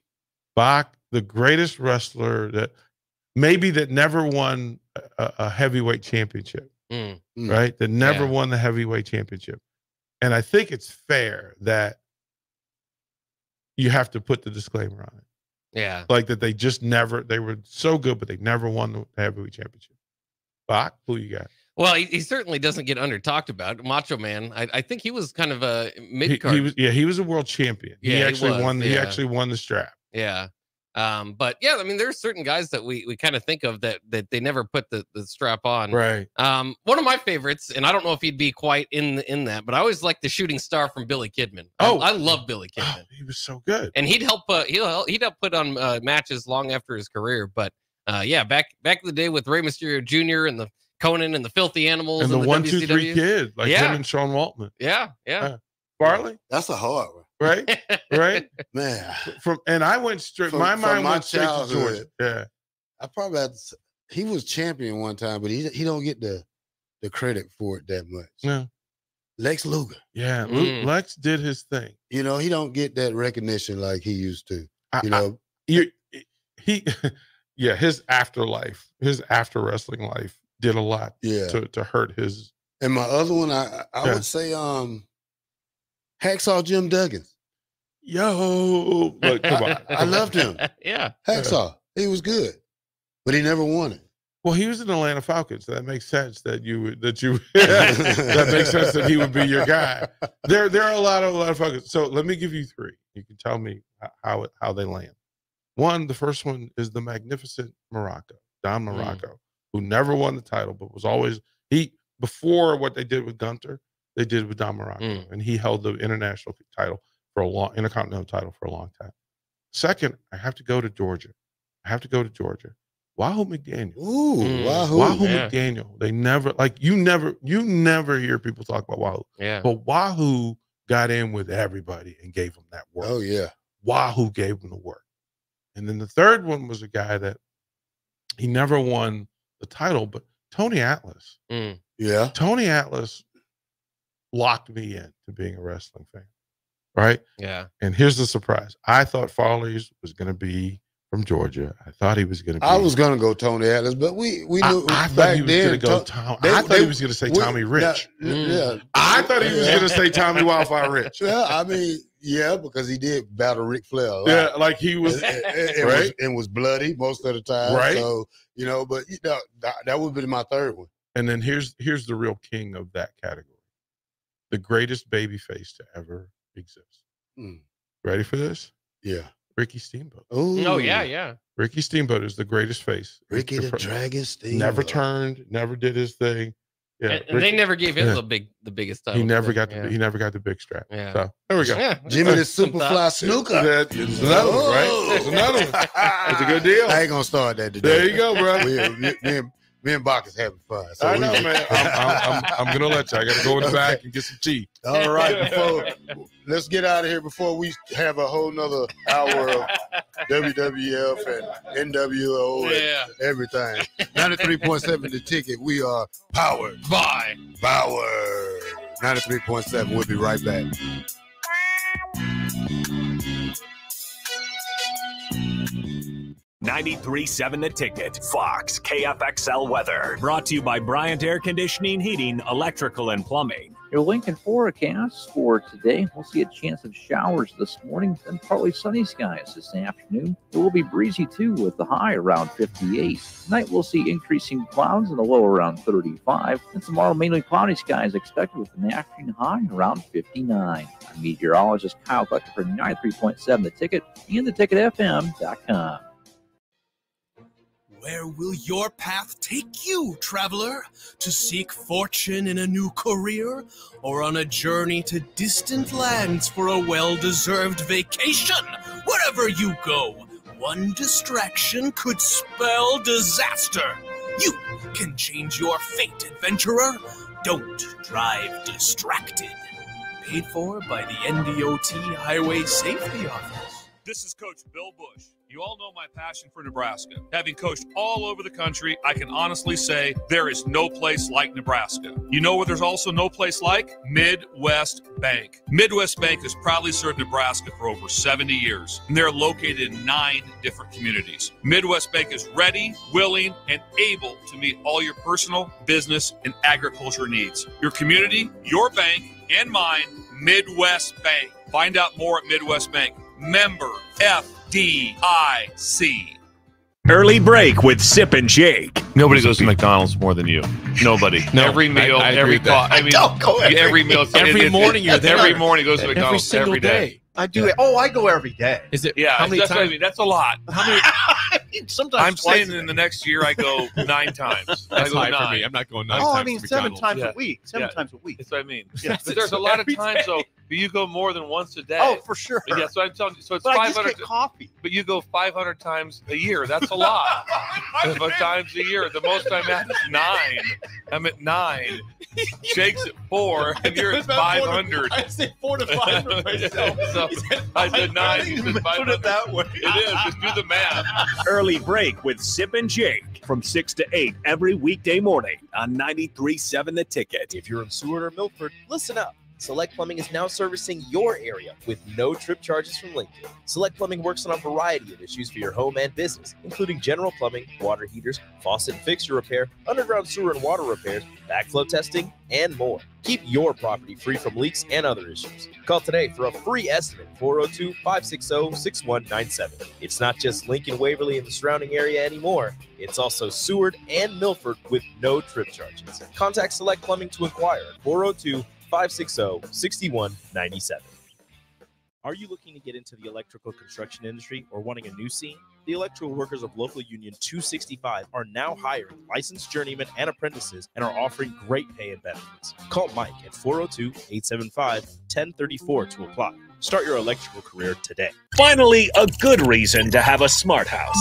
Bach, the greatest wrestler that maybe that never won a, a heavyweight championship, Mm. Mm. right? That never Yeah. won the heavyweight championship. And I think it's fair that you have to put the disclaimer on it. Yeah. Like that they just never, they were so good, but they never won the heavyweight championship. Bach, who you got? Well, he, he certainly doesn't get under talked about. Macho Man, I, I think he was kind of a mid card. he was, yeah, he was a world champion. Yeah, he he actually was, won. He actually won the strap. yeah. Um, but yeah, I mean, there's certain guys that we we kind of think of that that they never put the, the strap on. Right. Um, one of my favorites, and I don't know if he'd be quite in in that, but I always like the shooting star from Billy Kidman. Oh. I, love Billy Kidman. he was so good. and he'd help uh, he'll help- he'd help put on uh, matches long after his career. But uh, yeah, back back in the day with Rey Mysterio Jr. and the Konnan and the Filthy Animals And the one, two, three WCW. kid, like yeah, him and Sean Waltman. yeah, yeah. Uh, Barley, That's a hard one, right? right? man. From and I went straight. From- my mind my went straight to Georgia. Yeah. I probably had, to he was champion one time, but he he don't get the the credit for it that much. Yeah. Lex Luger, Yeah. Mm. Lex did his thing. you know, he don't get that recognition like he used to. I- You know, you, he, yeah, his afterlife, his after wrestling life did a lot yeah. to, to hurt his. And my other one, I I I Yeah. would say, um, Hacksaw Jim Duggan. Yo, look, come on. I loved him. yeah. Hacksaw, he was good, but he never won it. Well, he was in Atlanta Falcons. So that makes sense that you would that you that makes sense that he would be your guy. There, there are a lot of a lot of Falcons. So let me give you three. You can tell me how it, how they land. One, the first one is the magnificent Muraco, Don Mm. Muraco, who never won the title, but was always he before what they did with Gunther, they did with Don Muraco, Mm. and he held the international title for a long intercontinental title for a long time. Second, I have to go to Georgia. I have to go to Georgia. Wahoo McDaniel. Ooh, Mm. Wahoo. Wahoo Yeah. McDaniel. They never like you never you never hear people talk about Wahoo. Yeah. But Wahoo got in with everybody and gave them that work. Oh yeah. Wahoo gave him the work. And then the third one was a guy that he never won the title, but Tony Atlas. Mm. Yeah. Tony Atlas locked me in to being a wrestling fan. Right. Yeah. And here's the surprise. I thought Farley's was gonna be from Georgia. I thought he was gonna be I was gonna go Tony Atlas, but we we knew I thought back he was then. gonna go To- Tom. they- I thought they- he was gonna say we- Tommy Rich. Yeah, Mm. yeah. I thought he was Yeah. gonna say Tommy Wildfire Rich. Yeah, I mean, yeah, because he did battle Ric Flair. a lot. Yeah, like he was and, and- and right. was, and was bloody most of the time. Right. So you know, but you know, that, that would be my third one. And then here's here's the real king of that category, the greatest baby face to ever exist. Mm. Ready for this? Yeah. Ricky Steamboat. Ooh. Oh yeah, yeah. Ricky Steamboat is the greatest face. Ricky the fir- Dragon Steamboat. Never turned, never did his thing. Yeah, and, and they never gave him yeah. the big the biggest title. He never got the yeah. he never got the big strap. Yeah. So there we go. Yeah. Jimmy the Superfly thoughts. Snuka. That is another one, right? That's another one. That's a good deal. I ain't gonna start that today. There you go, bro. We, me, me and, me Bach is having fun. So I we know, can- man. I'm, I'm, I'm, I'm gonna let you. I gotta go in the back and get some tea. All right, before let's get out of here before we have a whole nother hour of WWF and NWO and everything. 93.7 the ticket. We are powered. by Power. 93.7. We'll be right back. Ninety-three seven the ticket. Fox KFXL weather. Brought to you by Bryant Air Conditioning, Heating, Electrical, and Plumbing. Your Lincoln forecast for today, we'll see a chance of showers this morning, then partly sunny skies this afternoon. It will be breezy too, with the high around 58. Tonight, we'll see increasing clouds and a low around 35. And tomorrow, mainly cloudy skies expected with an afternoon high around 59. I'm meteorologist Kyle Tucker for 93.7 The Ticket and theticketfm.com. Where will your path take you, traveler? To seek fortune in a new career? Or on a journey to distant lands for a well deserved vacation? Wherever you go, one distraction could spell disaster. You can change your fate, adventurer. Don't drive distracted. Paid for by the NDOT Highway Safety Office. This is Coach Bill Busch. You all know my passion for Nebraska. Having coached all over the country, I can honestly say there is no place like Nebraska. You know where there's also no place like? Midwest Bank. Midwest Bank has proudly served Nebraska for over 70 years, and they're located in nine different communities. Midwest Bank is ready, willing, and able to meet all your personal, business, and agriculture needs. Your community, your bank, and mine, Midwest Bank. Find out more at Midwest Bank. Member FDIC. Early break with Sip and Jake. Nobody goes to McDonald's more than you. Nobody. No, every meal, I- I every with that. I mean, Don't go every every meal. day. Every morning you're there. Every morning goes to Every McDonald's single every day. day. I do it. Oh, I go every day. Is it? Yeah, How many that's what I times? mean. That's a lot. How many? I mean, sometimes I'm twice saying in the next year I go nine times. I That's go high nine. for me. I'm not going nine Oh, I times mean, seven McDonald's. times Yeah. a week. Seven Yeah. times a week. That's what I mean. Yes, but there's a lot of times day. though. But you go more than once a day. Oh, for sure. Yeah, so I'm telling you. So it's But I just 500. get coffee. But you go 500 times a year. That's a lot. of times a year. The most I'm at is nine. I'm at nine. Jake's at four, and you're at 500. I say four to five for myself. so I said nine. You said Put it that way. It is. Just do the math. Early break with Sip and Jake from 6 to 8 every weekday morning on 93.7 The Ticket. If you're in Seward or Milford, listen up. Select Plumbing is now servicing your area with no trip charges from Lincoln. Select Plumbing works on a variety of issues for your home and business, including general plumbing, water heaters, faucet and fixture repair, underground sewer and water repairs, backflow testing, and more. Keep your property free from leaks and other issues. Call today for a free estimate 402 560 6197. It's not just Lincoln, Waverly, and the surrounding area anymore. It's also Seward and Milford with no trip charges. Contact Select Plumbing to inquire at 402 560 6197. Are you looking to get into the electrical construction industry or wanting a new scene? The electrical workers of local union 265 are now hiring licensed journeymen and apprentices and are offering great pay and benefits. Call Mike at 402 875 1034 to apply. Start your electrical career today. Finally, a good reason to have a smart house.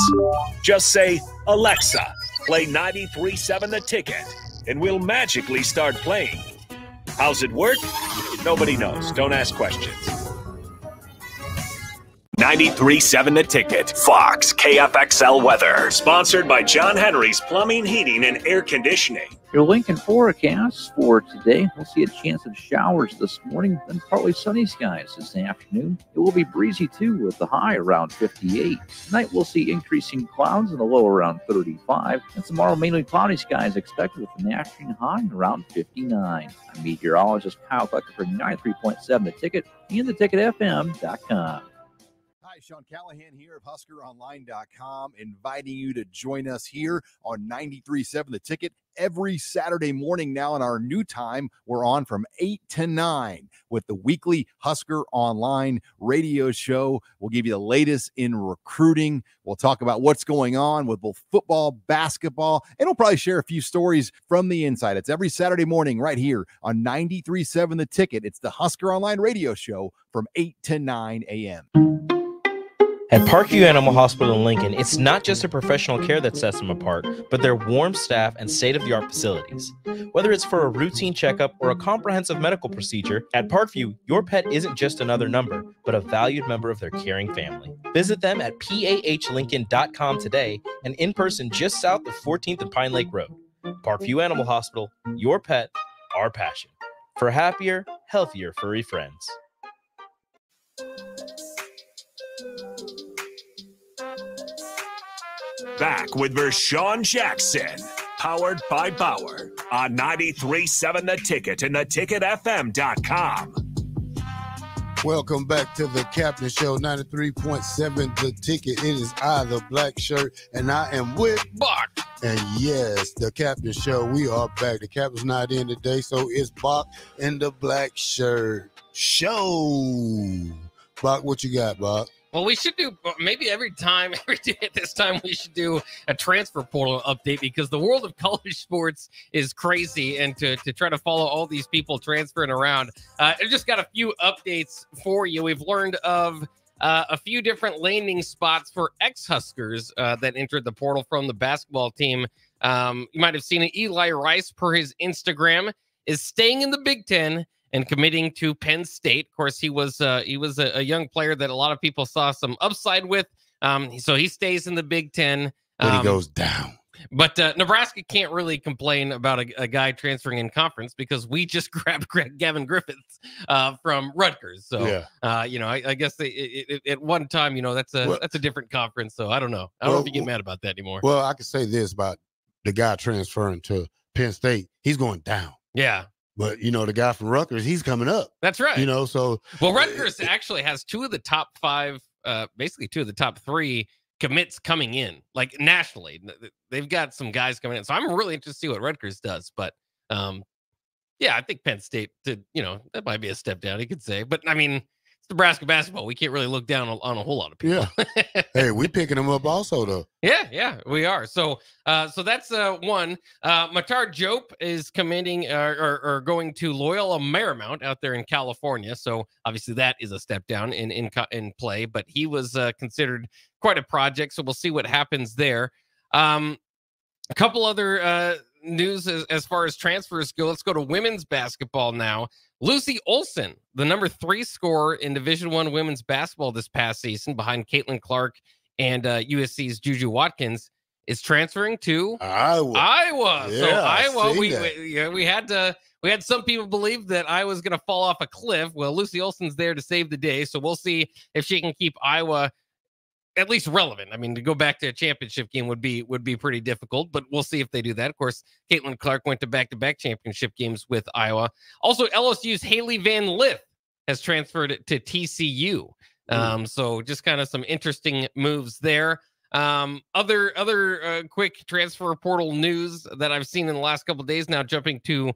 Just say, Alexa, play 93.7 The Ticket, and we'll magically start playing. How's it work? Nobody knows. Don't ask questions. 93.7 The Ticket, Fox, KFXL Weather. Sponsored by John Henry's Plumbing, Heating, and Air Conditioning. Your Lincoln forecast for today, we'll see a chance of showers this morning, then partly sunny skies this afternoon. It will be breezy too, with the high around 58. Tonight, we'll see increasing clouds and the low around 35. And tomorrow, mainly cloudy skies expected with an afternoon high around 59. I'm meteorologist Kyle Tucker for 93.7 The Ticket and theticketfm.com. Hi, Sean Callahan here of HuskerOnline.com, inviting you to join us here on 93.7 The Ticket every Saturday morning now in our new time. We're on from 8 to 9 with the weekly Husker Online radio show. We'll give you the latest in recruiting. We'll talk about what's going on with both football, basketball, and we'll probably share a few stories from the inside. It's every Saturday morning right here on 93.7 The Ticket. It's the Husker Online radio show from 8 to 9 a.m. At Parkview Animal Hospital in Lincoln, it's not just the professional care that sets them apart, but their warm staff and state of the art facilities. Whether it's for a routine checkup or a comprehensive medical procedure, at Parkview, your pet isn't just another number, but a valued member of their caring family. Visit them at pahlincoln.com today and in person just south of 14th and Pine Lake Road. Parkview Animal Hospital, your pet, our passion. For happier, healthier furry friends. Back with Vershawn Jackson, powered by Bauer on 93.7 The Ticket and theticketfm.com. Welcome back to the Captain Show 93.7 The Ticket. It is I, the black shirt, and I am with Bach. And yes, the Captain Show, we are back. The Captain's not in today, so it's Bach and the black shirt show. Bach, what you got, Bach? Well, we should do maybe every time, every day at this time, we should do a transfer portal update because the world of college sports is crazy. And to, to try to follow all these people transferring around, uh, I just got a few updates for you. We've learned of uh, a few different landing spots for ex Huskers uh, that entered the portal from the basketball team. Um, you might have seen it. Eli Rice, per his Instagram, is staying in the Big Ten and committing to Penn State. Of course, he was uh, he was a, a, young player that a lot of people saw some upside with. Um, so he stays in the Big Ten. But um, he goes down. But uh, Nebraska can't really complain about a, a, guy transferring in conference because we just grabbed Greg, Gavin Griffiths uh, from Rutgers. So, Yeah. uh, you know, I, I guess they, it, it, at one time, you know, that's a Well- that's a different conference. So I don't know. I don't know if you get mad about that anymore. Well, I could say this about the guy transferring to Penn State. He's going down. yeah, But, you know, the guy from Rutgers, he's coming up. that's right. You know, so Well, Rutgers actually has two of the top five, uh, basically two of the top three commits coming in, like nationally. Th- th- They've got some guys coming in, so I'm really interested to see what Rutgers does. But um, yeah, I think Penn State did. You know, that might be a step down, you could say. But I mean, Nebraska basketball. We can't really look down on, a whole lot of people. Yeah. hey, we picking them up also though. Yeah, yeah, we are. So, uh, so that's uh one. Uh, Matar Diop is commanding uh, or, or going to Loyola Marymount out there in California. So obviously that is a step down in in in play, but he was uh, considered quite a project. So we'll see what happens there. Um, a couple other uh news as, as far as transfers go. Let's go to women's basketball now. Lucy Olsen, the number three scorer in Division One women's basketball this past season, behind Caitlin Clark and uh, USC's Juju Watkins, is transferring to Iowa. Iowa. so Yeah, I Iowa, we, we yeah, we had to we had some people believe that I was going to fall off a cliff. Well, Lucy Olsen's there to save the day, so we'll see if she can keep Iowa at least relevant. I mean, to go back to a championship game would be would be pretty difficult, but we'll see if they do that. Of course, Caitlin Clark went to back to back championship games with Iowa. Also, LSU's Hailey Van Lith has transferred to TCU. Um, so just kind of some interesting moves there. Um, other other uh, quick transfer portal news that I've seen in the last couple of days. Now jumping to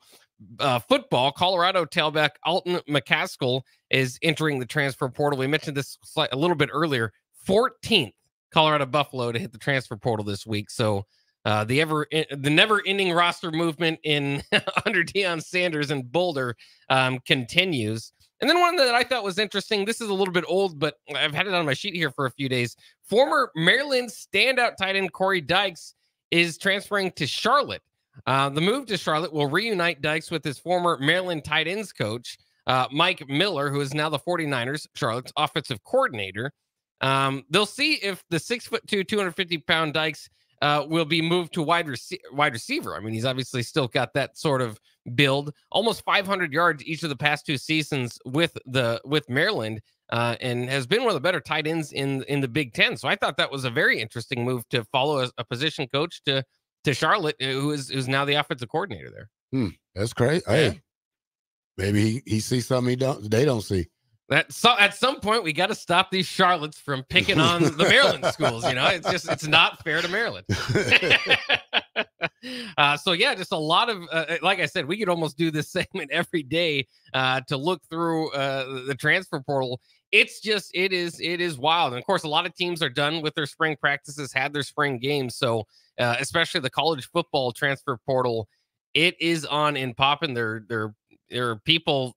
uh, football, Colorado tailback Alton McCaskill is entering the transfer portal. We mentioned this a little bit earlier. 14th Colorado Buffalo to hit the transfer portal this week. So uh, the ever the never ending roster movement in under Deion Sanders and Boulder um, continues. And then one that I thought was interesting. This is a little bit old, but I've had it on my sheet here for a few days. Former Maryland standout tight end Corey Dyches is transferring to Charlotte. Uh, the move to Charlotte will reunite Dyches with his former Maryland tight ends coach, uh, Mike Miller, who is now the 49ers, Charlotte's offensive coordinator. Um, they'll see if the six foot two, 250 pound Dyches uh, will be moved to wide, rece- wide receiver. I mean, he's obviously still got that sort of build, almost 500 yards each of the past two seasons with the with Maryland, uh, and has been one of the better tight ends in in the Big Ten. So I thought that was a very interesting move to follow a, a position coach to to Charlotte, uh, who is who's now the offensive coordinator there. Hmm, that's great. Hey, maybe he, he sees something he don't they don't see. That so at some point we got to stop these Charlottes from picking on the Maryland schools. You know, it's just it's not fair to Maryland. uh, so yeah, just a lot of uh, like I said, we could almost do this segment every day uh, to look through uh, the transfer portal. It's just it is it is wild, and of course, a lot of teams are done with their spring practices, had their spring games. So uh, especially the college football transfer portal, it is on and popping. There there there are people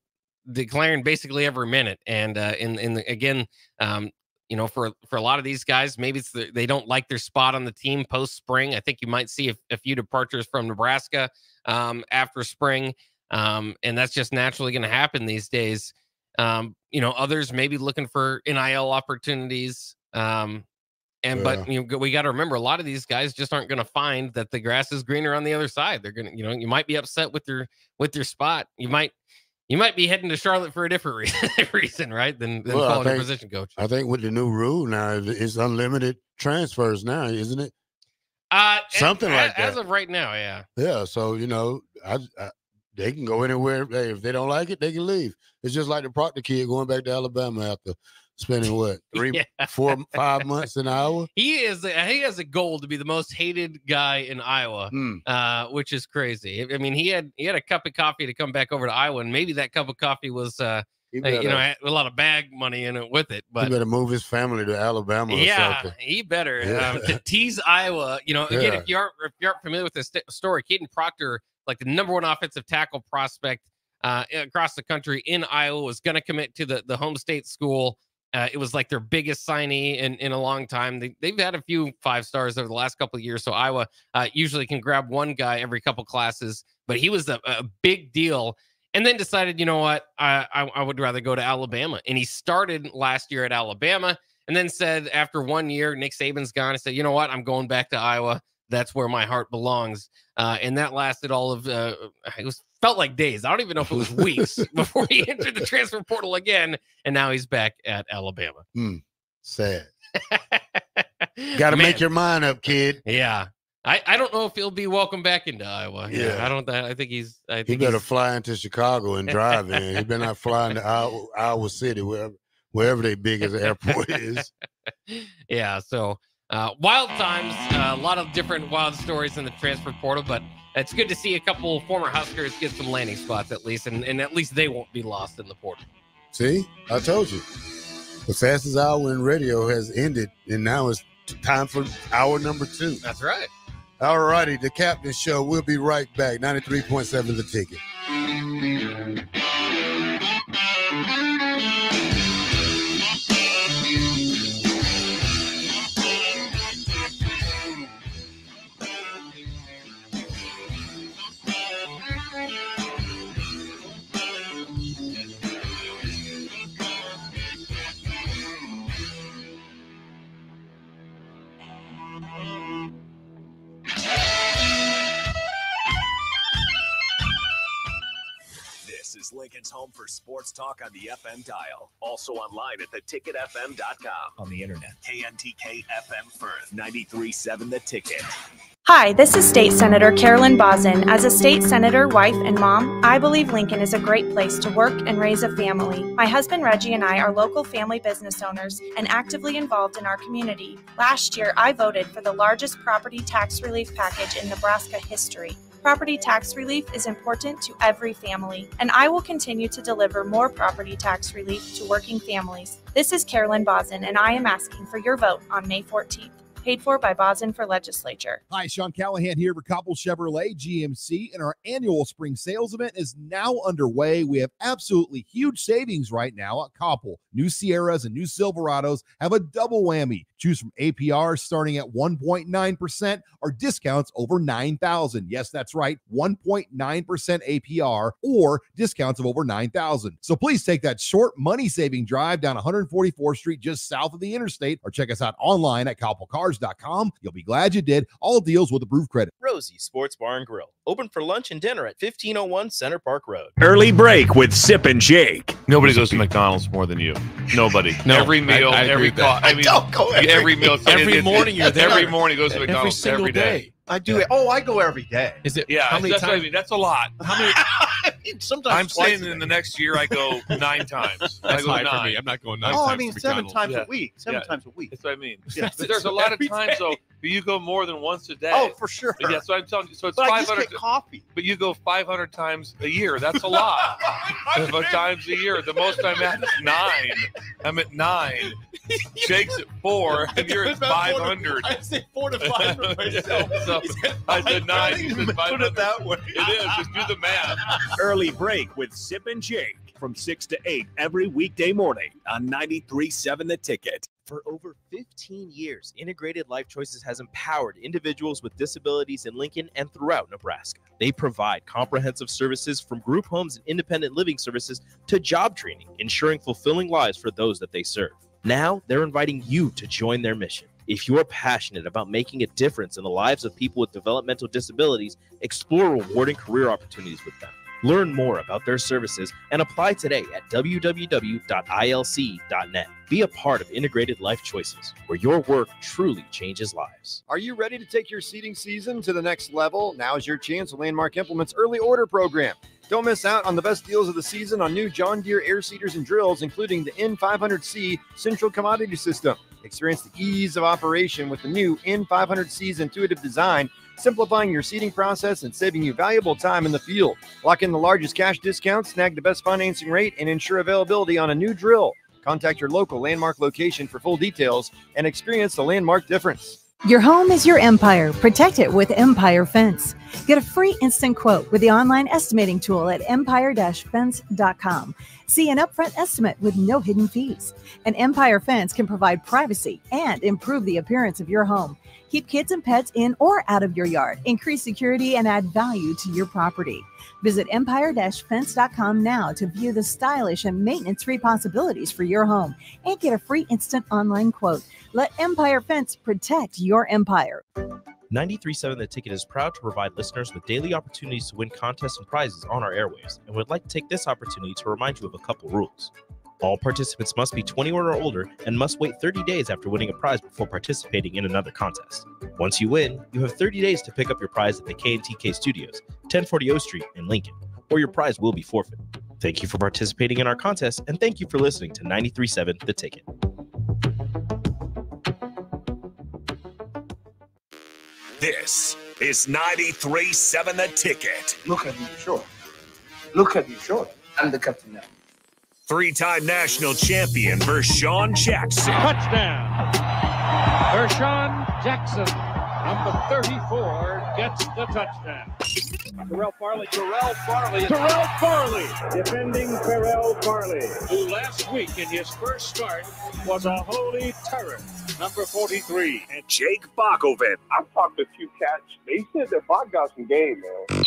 declaring basically every minute. And uh, in in the, again, um, you know, for for a lot of these guys, maybe it's the, they don't like their spot on the team post spring. I think you might see a, a few departures from Nebraska um, after spring, um, and that's just naturally going to happen these days. Um, you know, others maybe looking for NIL opportunities. Um, and but you know, we got to remember a lot of these guys just aren't going to find that the grass is greener on the other side. They're going to, you know, you might be upset with your with your spot. You might you might be heading to Charlotte for a different reason, reason right? Than, than Well, calling a position coach. I think with the new rule now, it's unlimited transfers now, isn't it? Uh, Something like that. As of right now, yeah. Yeah, so you know, I, I they can go anywhere. Hey, if they don't like it, they can leave. It's just like the Proctor kid going back to Alabama after spending what three, Yeah. four, five months in Iowa. He is. He has a goal to be the most hated guy in Iowa, Hmm. uh, which is crazy. I mean, he had he had a cup of coffee to come back over to Iowa, and maybe that cup of coffee was, uh, uh, you know, a lot of bag money in it with it. But he better move his family to Alabama yeah, he better Yeah. um, to tease Iowa. You know, again, Yeah. if you aren't if you aren't familiar with this st- story, Kadyn Proctor, like the number one offensive tackle prospect uh, across the country in Iowa, was going to commit to the the home state school. Uh, it was like their biggest signee in, in a long time. They, they've had a few five stars over the last couple of years. So Iowa uh, usually can grab one guy every couple classes, but he was a, a big deal. And then decided, you know what, I, I, I would rather go to Alabama. And he started last year at Alabama and then said after one year, Nick Saban's gone. I said, you know what, I'm going back to Iowa. That's where my heart belongs. Uh, and that lasted all of uh, it was felt like days. I don't even know if it was weeks before he entered the transfer portal again. And now he's back at Alabama. Hmm. Sad. Got to make your mind up, kid. Yeah. I, I don't know if he'll be welcome back into Iowa. Yeah. Yeah. I don't I think he's I He think better he's, fly into Chicago and drive in. He better not fly into Iowa, Iowa City, wherever wherever their biggest airport is. yeah. So uh, wild times, uh, a lot of different wild stories in the transfer portal, but it's good to see a couple former Huskers get some landing spots at least, and, and at least they won't be lost in the portal. See, I told you. The fastest hour in radio has ended, and now it's time for hour number two. That's right. All righty, the Captain Show. We'll be right back. 93.7 the ticket. Lincoln's home for sports talk on the FM dial. Also online at theticketfm.com. On the internet. KNTK FM Firth, 93.7 The Ticket. Hi, this is State Senator Carolyn Bosn. As a state senator, wife, and mom, I believe Lincoln is a great place to work and raise a family. My husband Reggie and I are local family business owners and actively involved in our community. Last year, I voted for the largest property tax relief package in Nebraska history. Property tax relief is important to every family, and I will continue to deliver more property tax relief to working families. This is Carolyn Bosn, and I am asking for your vote on May 14th. Paid for by Bosn for Legislature. Hi, Sean Callahan here for Copple Chevrolet GMC, and our annual spring sales event is now underway. We have absolutely huge savings right now at Copple. New Sierras and new Silverados have a double whammy. Choose from APR starting at 1.9% or discounts over 9,000. Yes, that's right, 1.9% APR or discounts of over 9,000. So please take that short money saving drive down 144th Street just south of the interstate or check us out online at copplecars.com. You'll be glad you did. All deals with approved credit. Rosie Sports Bar and Grill, open for lunch and dinner at 1501 Center Park Road. Early break with Sip and Jake. Nobody goes to McDonald's more than you. Nobody. No, every meal, I agree every call. I mean, Don't go every every meal. Every morning you're there. Every morning goes to Every McDonald's single every day. day. I do it. Oh, I go every day. Is it? Yeah, How many that's what I times? mean. That's a lot. How many? Sometimes I'm twice saying a in day. the next year I go nine times. I That's go high nine. for me. I'm not going nine Oh, I times mean to seven McDonald's. times Yeah. a week. Seven Yeah. times a week. That's what I mean. Yeah. But there's a lot of Every times day. though you go more than once a day. Oh, for sure. Yeah, so I'm telling you. So it's But I just 500. get coffee. But you go 500 times a year. That's a lot. Five times a year. The most I'm at is nine. I'm at nine. Jake's at four, and you're at 500. I say four to five for myself. So I said nine. You Put it that way. It is. Just do the math. Early break with Sip and Jake from 6 to 8 every weekday morning on 93.7 The Ticket. For over 15 years, Integrated Life Choices has empowered individuals with disabilities in Lincoln and throughout Nebraska. They provide comprehensive services from group homes and independent living services to job training, ensuring fulfilling lives for those that they serve. Now, they're inviting you to join their mission. If you're passionate about making a difference in the lives of people with developmental disabilities, explore rewarding career opportunities with them. Learn more about their services and apply today at www.ilc.net. Be a part of Integrated Life Choices, where your work truly changes lives. Are you ready to take your seating season to the next level? Now is your chance with Landmark Implements Early Order Program. Don't miss out on the best deals of the season on new John Deere air seeders and drills, including the N500C Central Commodity System. Experience the ease of operation with the new N500C's intuitive design, simplifying your seeding process and saving you valuable time in the field. Lock in the largest cash discount, snag the best financing rate, and ensure availability on a new drill. Contact your local Landmark location for full details and experience the Landmark difference. Your home is your empire. Protect it with Empire Fence. Get a free instant quote with the online estimating tool at empire-fence.com. See an upfront estimate with no hidden fees. An Empire Fence can provide privacy and improve the appearance of your home. Keep kids and pets in or out of your yard. Increase security and add value to your property. Visit empire-fence.com now to view the stylish and maintenance-free possibilities for your home and get a free instant online quote. Let Empire Fence protect your empire. 93.7 The Ticket is proud to provide listeners with daily opportunities to win contests and prizes on our airwaves and would like to take this opportunity to remind you of a couple rules. All participants must be 21 or older and must wait 30 days after winning a prize before participating in another contest. Once you win, you have 30 days to pick up your prize at the KNTK Studios, 1040 O Street in Lincoln, or your prize will be forfeited. Thank you for participating in our contest and thank you for listening to 93.7 The Ticket. This is 93.7 The Ticket. Look at you, sure. Look at you, sure. I'm the captain now. Three-time national champion Vershawn Jackson. Touchdown. Vershawn Jackson, number 34, gets the touchdown. Terrell Farley. Terrell Farley. Terrell Farley. Defending Terrell Farley. Who last week in his first start was a holy terror. Number 43. And Jake Bakovic. I've talked to a few cats. They said that Bach got some game, man.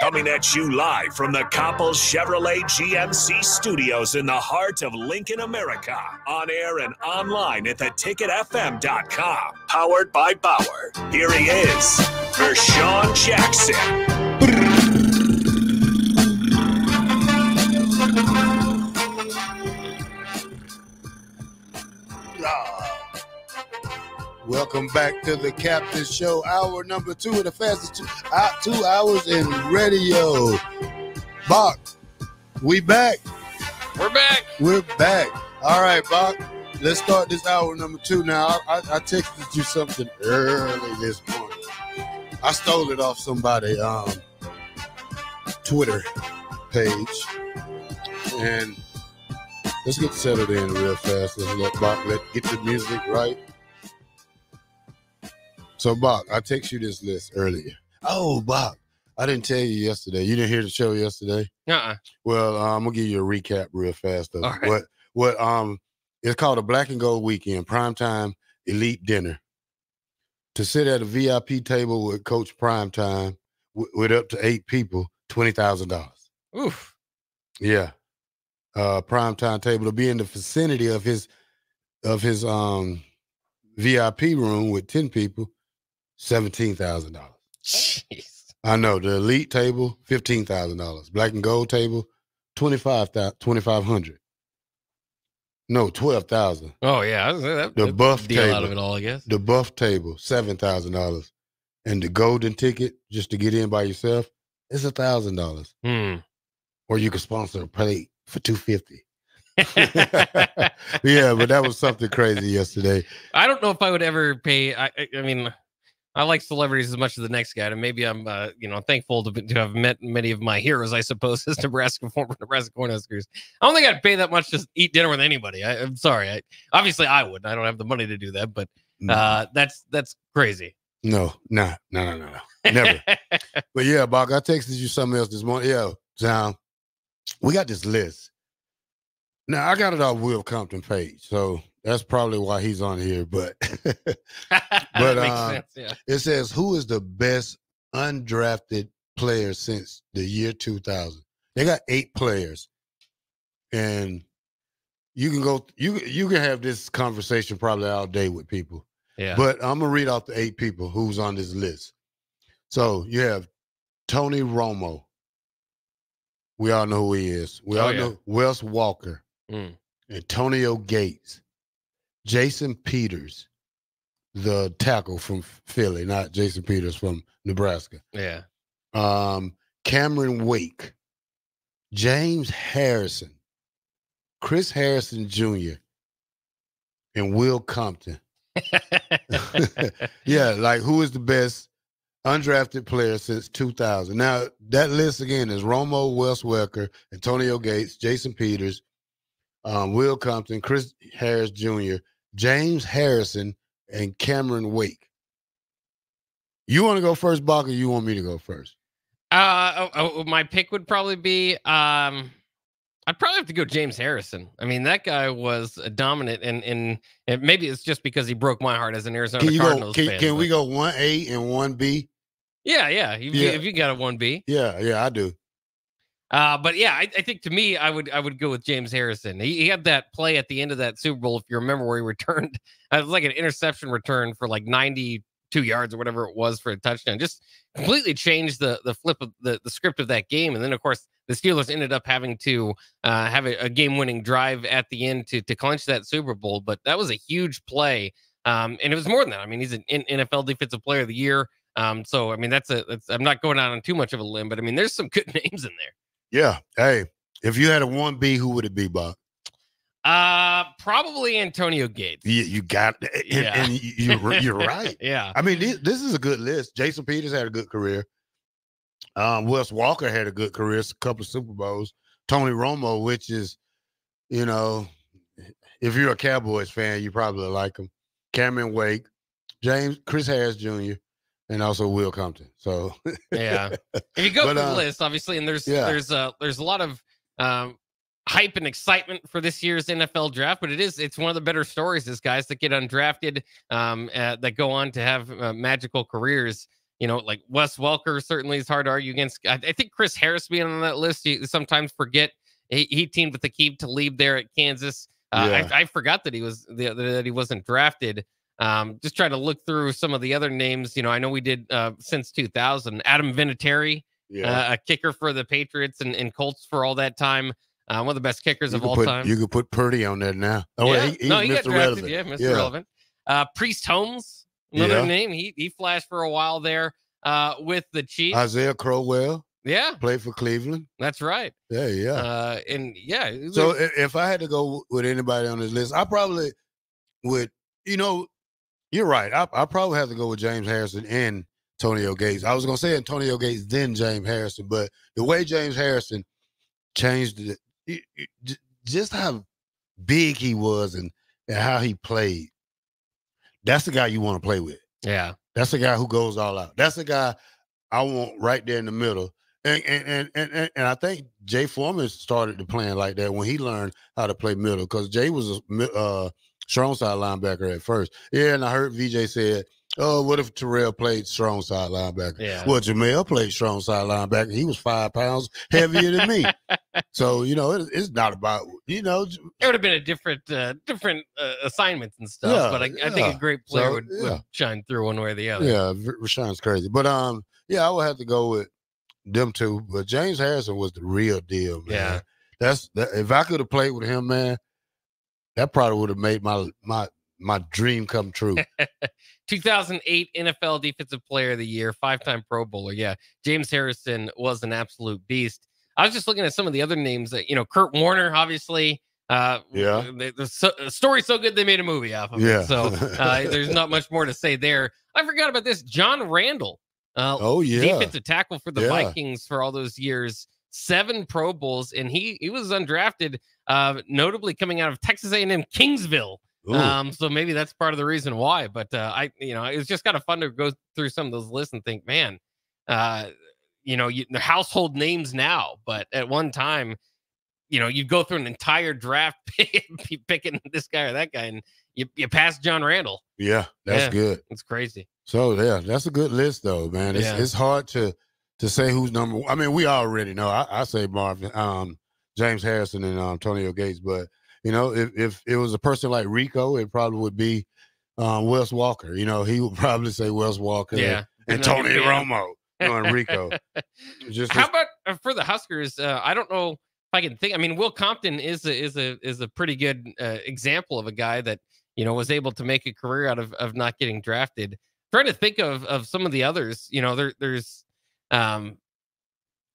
Coming at you live from the Copples Chevrolet GMC studios in the heart of Lincoln, America. On air and online at theticketfm.com. Powered by Bauer. Here he is, Vershawn Jackson. Welcome back to the Captain Show, hour number two of the fastest two, uh, two hours in radio. Bach, we back. We're back. We're back. All right, Bach, let's start this hour number two now. I, I, I texted you something early this morning. I stole it off somebody um Twitter page, and let's get settled in real fast. Let's let Bach let get the music right. So, Bach, I text you this list earlier. Oh, Bach, I didn't tell you yesterday. You didn't hear the show yesterday. Uh-uh. Well, uh, I'm gonna give you a recap real fast of All right. what what um it's called a Black and Gold Weekend Primetime Elite Dinner. To sit at a VIP table with Coach Primetime w- with up to eight people, twenty thousand dollars. Oof. Yeah. Uh primetime table to be in the vicinity of his of his um VIP room with 10 people, seventeen thousand dollars. Jeez. I know the elite table, fifteen thousand dollars. Black and gold table, twenty five thousand, twenty five hundred. No, twelve thousand. Oh yeah, I that, The buff table, out of it all, I guess. The buff table, seven thousand dollars, and the golden ticket just to get in by yourself is a thousand dollars. Hmm. Or you could sponsor a plate for two fifty. yeah, but that was something crazy yesterday. I don't know if I would ever pay. I, I mean, I like celebrities as much as the next guy, and maybe I'm, uh, you know, thankful to, to have met many of my heroes. I suppose as Nebraska former Nebraska Cornhuskers. I don't think I'd pay that much to eat dinner with anybody. I, I'm sorry. I, obviously, I would. I don't have the money to do that, but uh, that's that's crazy. No, nah, no, no, no, no, never. but yeah, Bach, I texted you something else this morning. Yeah, John, we got this list. Now I got it off Will Compton page, so that's probably why he's on here. But but uh, sense, yeah. it says who is the best undrafted player since the year 2000. They got eight players, and you can go. You you can have this conversation probably all day with people. Yeah. But I'm gonna read off the eight people who's on this list. So you have Tony Romo. We all know who he is. We Oh, all yeah. know Wes Walker, Mm. Antonio Gates, Jason Peters, the tackle from Philly, not Jason Peters from Nebraska. Yeah. Um, Cameron Wake, James Harrison, Chris Harrison Jr., and Will Compton. yeah, like who is the best undrafted player since 2000? Now, that list again is Romo, Wes Welker, Antonio Gates, Jason Peters, um, Will Compton, Chris Harris Jr., James Harrison, and Cameron Wake. You want to go first, Bach, or you want me to go first? Uh, oh, oh, my pick would probably be um, I'd probably have to go James Harrison. I mean, that guy was a dominant, and and, and maybe it's just because he broke my heart as an Arizona Can you go? Cardinals Can, fan. can we go one A and one B? Yeah, yeah. If, You, Yeah. if you got a one B, Yeah, yeah, I do. Uh, but yeah, I, I think to me, I would I would go with James Harrison. He, he had that play at the end of that Super Bowl, if you remember, where he returned. It was like an interception return for like ninety two yards or whatever it was for a touchdown. Just completely changed the the flip of the the script of that game. And then of course the Steelers ended up having to uh, have a, a game winning drive at the end to to clinch that Super Bowl. But that was a huge play. Um, and it was more than that. I mean, he's an NFL Defensive Player of the Year. Um, so I mean, that's a that's, I'm not going out on too much of a limb, but I mean, there's some good names in there. Yeah. Hey, if you had a one B, who would it be, Bob? Uh, probably Antonio Gates. You, you got, and, Yeah. and you, you're, you're right. Yeah. I mean, this, this is a good list. Jason Peters had a good career. Um, Wes Walker had a good career, a couple of Super Bowls. Tony Romo, which is you know, if you're a Cowboys fan, you probably like him. Cameron Wake, James, Chris Harris Jr., and also Will Compton. So yeah, if you go But, through the uh, list, obviously, and there's yeah. there's uh there's a lot of um hype and excitement for this year's NFL draft, but it is it's one of the better stories is guys that get undrafted, um, uh, that go on to have uh, magical careers. You know, like Wes Welker certainly is hard to argue against. I, I think Chris Harris being on that list, you sometimes forget he, he teamed with Aqib Talib there at Kansas. Uh, Yeah. I, I forgot that he was the, that he wasn't drafted. Um, just trying to look through some of the other names. You know, I know we did uh, since 2000. Adam Vinatieri, Yeah. uh, a kicker for the Patriots and, and Colts for all that time. Uh, one of the best kickers you of all put time. you could put Purdy on there now. Oh, yeah. he, no, he got Mr. drafted. Relevant. Yeah, Mr. Relevant. Uh, Priest Holmes, another Yeah. name. He he flashed for a while there uh, with the Chiefs. Isaiah Crowell yeah, played for Cleveland. that's right. Yeah, yeah. Uh, and yeah, So if I had to go with anybody on this list, I probably would. You know, you're right. I, I probably have to go with James Harrison and Antonio Gates. I was gonna say Antonio Gates, then James Harrison, but the way James Harrison changed it, it- it- just how big he was and, and how he played. That's the guy you want to play with. yeah, That's the guy who goes all out. That's the guy I want right there in the middle. And and and and, and, and I think Jay Foreman started to playing like that when he learned how to play middle because Jay was a uh, strong side linebacker at first. Yeah, and I heard VJ said, "Oh, what if Terrell played strong side linebacker?" Yeah. Well, Jamel played strong side linebacker. He was five pounds heavier than me. So you know, it, it's not about you know. it would have been a different uh, different uh, assignments and stuff. Yeah, but I, I think a great player So, would, yeah. would shine through one way or the other. Yeah, Rashawn's crazy. But um, yeah, I would have to go with them two. But James Harrison was the real deal, man. Yeah. That's that, if I could have played with him, man, that probably would have made my my my dream come true. 2008 NFL Defensive Player of the Year, five-time Pro Bowler. Yeah, James Harrison was an absolute beast. I was just looking at some of the other names that you know, Kurt Warner, obviously. Uh, Yeah. the, the so, the story's so good they made a movie off of Yeah. it. So uh, there's not much more to say there. I forgot about this. John Randle. Uh, Oh, yeah. defensive tackle for the Yeah. Vikings for all those years. Seven Pro Bowls, and he he was undrafted, uh, notably coming out of Texas A&M Kingsville. Ooh. Um, so maybe that's part of the reason why. But uh, I, you know, it was just kind of fun to go through some of those lists and think, man, uh, you know, you, the household names now, but at one time, you know, you'd go through an entire draft picking this guy or that guy, and you you pass John Randle. yeah, that's Yeah, good. It's crazy. So yeah, that's a good list though, man. It's Yeah. it's hard to to say who's number. one. I mean, we already know. I, I say Marvin, um, James Harrison, and um, Antonio Gates. But you know, if if it was a person like Rico, it probably would be um, Wes Welker. You know, he would probably say Wes Welker. Yeah, and, Tony Romo. You know, and Rico. Just How about uh, for the Huskers? Uh, I don't know if I can think. I mean, Will Compton is a, is a is a pretty good uh, example of a guy that you know was able to make a career out of of not getting drafted. Trying to think of of some of the others. You know, there there's um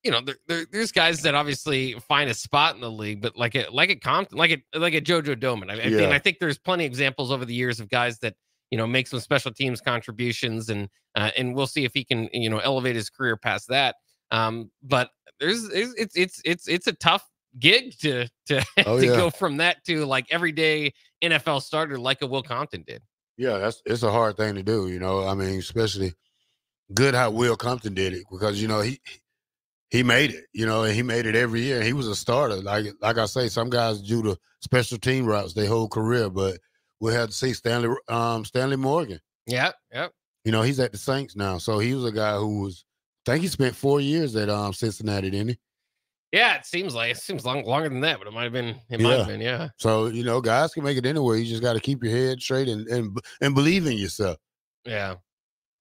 you know there, there there's guys that obviously find a spot in the league, but like it, like a Compton, like a like a JoJo Domann. I, I Yeah. think I think there's plenty of examples over the years of guys that you know make some special teams contributions and uh, and we'll see if he can you know elevate his career past that. Um, but there's it's it's it's it's, it's a tough gig to to, Oh, to yeah. go from that to like everyday NFL starter like a Will Compton did. Yeah, that's it's a hard thing to do, you know. I mean, especially good how Will Compton did it because you know he he made it, you know, and he made it every year. He was a starter. Like like I say, some guys do the special team routes their whole career, but we had to see Stanley um Stanley Morgan. Yeah, yep. You know, he's at the Saints now. So he was a guy who was I think he spent four years at um Cincinnati, didn't he? Yeah, it seems like it seems long, longer than that, but it might have been it might have been, yeah. So, you know, guys can make it anywhere. You just got to keep your head straight and and and believe in yourself. Yeah.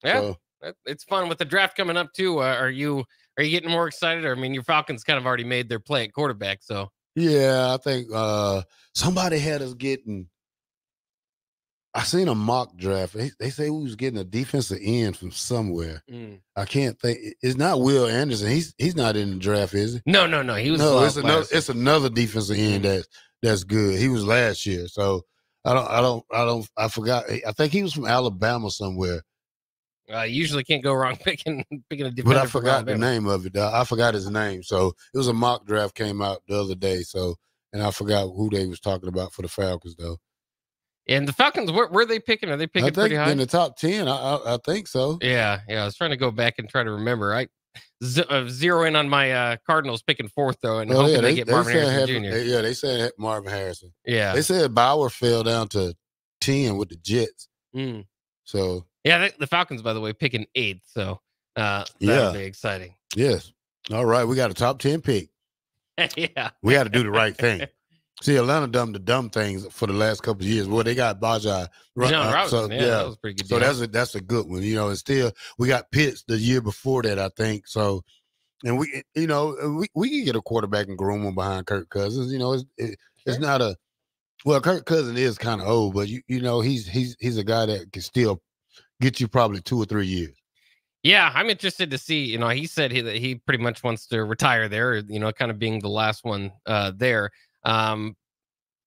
Yeah. So- it's fun with the draft coming up too. Uh, are you are you getting more excited? Or I mean, your Falcons kind of already made their play at quarterback, so Yeah, I think uh somebody had us getting. I seen a mock draft. They, they say we was getting a defensive end from somewhere. Mm. I can't think. It's not Will Anderson. He's he's not in the draft, is he? no, no, no. He was no. It's another. It's another defensive end that's that's good. He was last year, so I don't. I don't. I don't. I forgot. I think he was from Alabama somewhere, Uh, you usually can't go wrong picking picking a defender. but I forgot the name of it. I forgot his name. So it was a mock draft came out the other day. So and I forgot who they was talking about for the Falcons though. And the Falcons, where, where are they picking? Are they picking I think pretty high? in the top ten. I, I I think so. Yeah, yeah. I was trying to go back and try to remember. I z- uh, zero in on my uh, Cardinals picking fourth though, and Well, hoping yeah, they, they, get Marvin said Harrison Jr. they- yeah, they said Marvin Harrison. Yeah. they said Bowers fell down to ten with the Jets. Mm. So Yeah, the Falcons, by the way, picking eighth. So uh, Yeah. that'll be exciting. yes, all right, we got a top ten pick. yeah. We got to do the right thing. See, Atlanta done the dumb things for the last couple of years. Well, they got Baja. John Robinson, yeah, that was pretty good So deal. that's a that's a good one. You know, and still we got Pitts the year before that, I think. So, and we, you know, we we can get a quarterback and groom him behind Kirk Cousins. You know, it's it, it's not a well, Kirk Cousins is kind of old, but you you know he's he's he's a guy that can still get you probably two or three years. Yeah, I'm interested to see. You know, he said he, that he pretty much wants to retire there. You know, kind of being the last one uh, there. Um,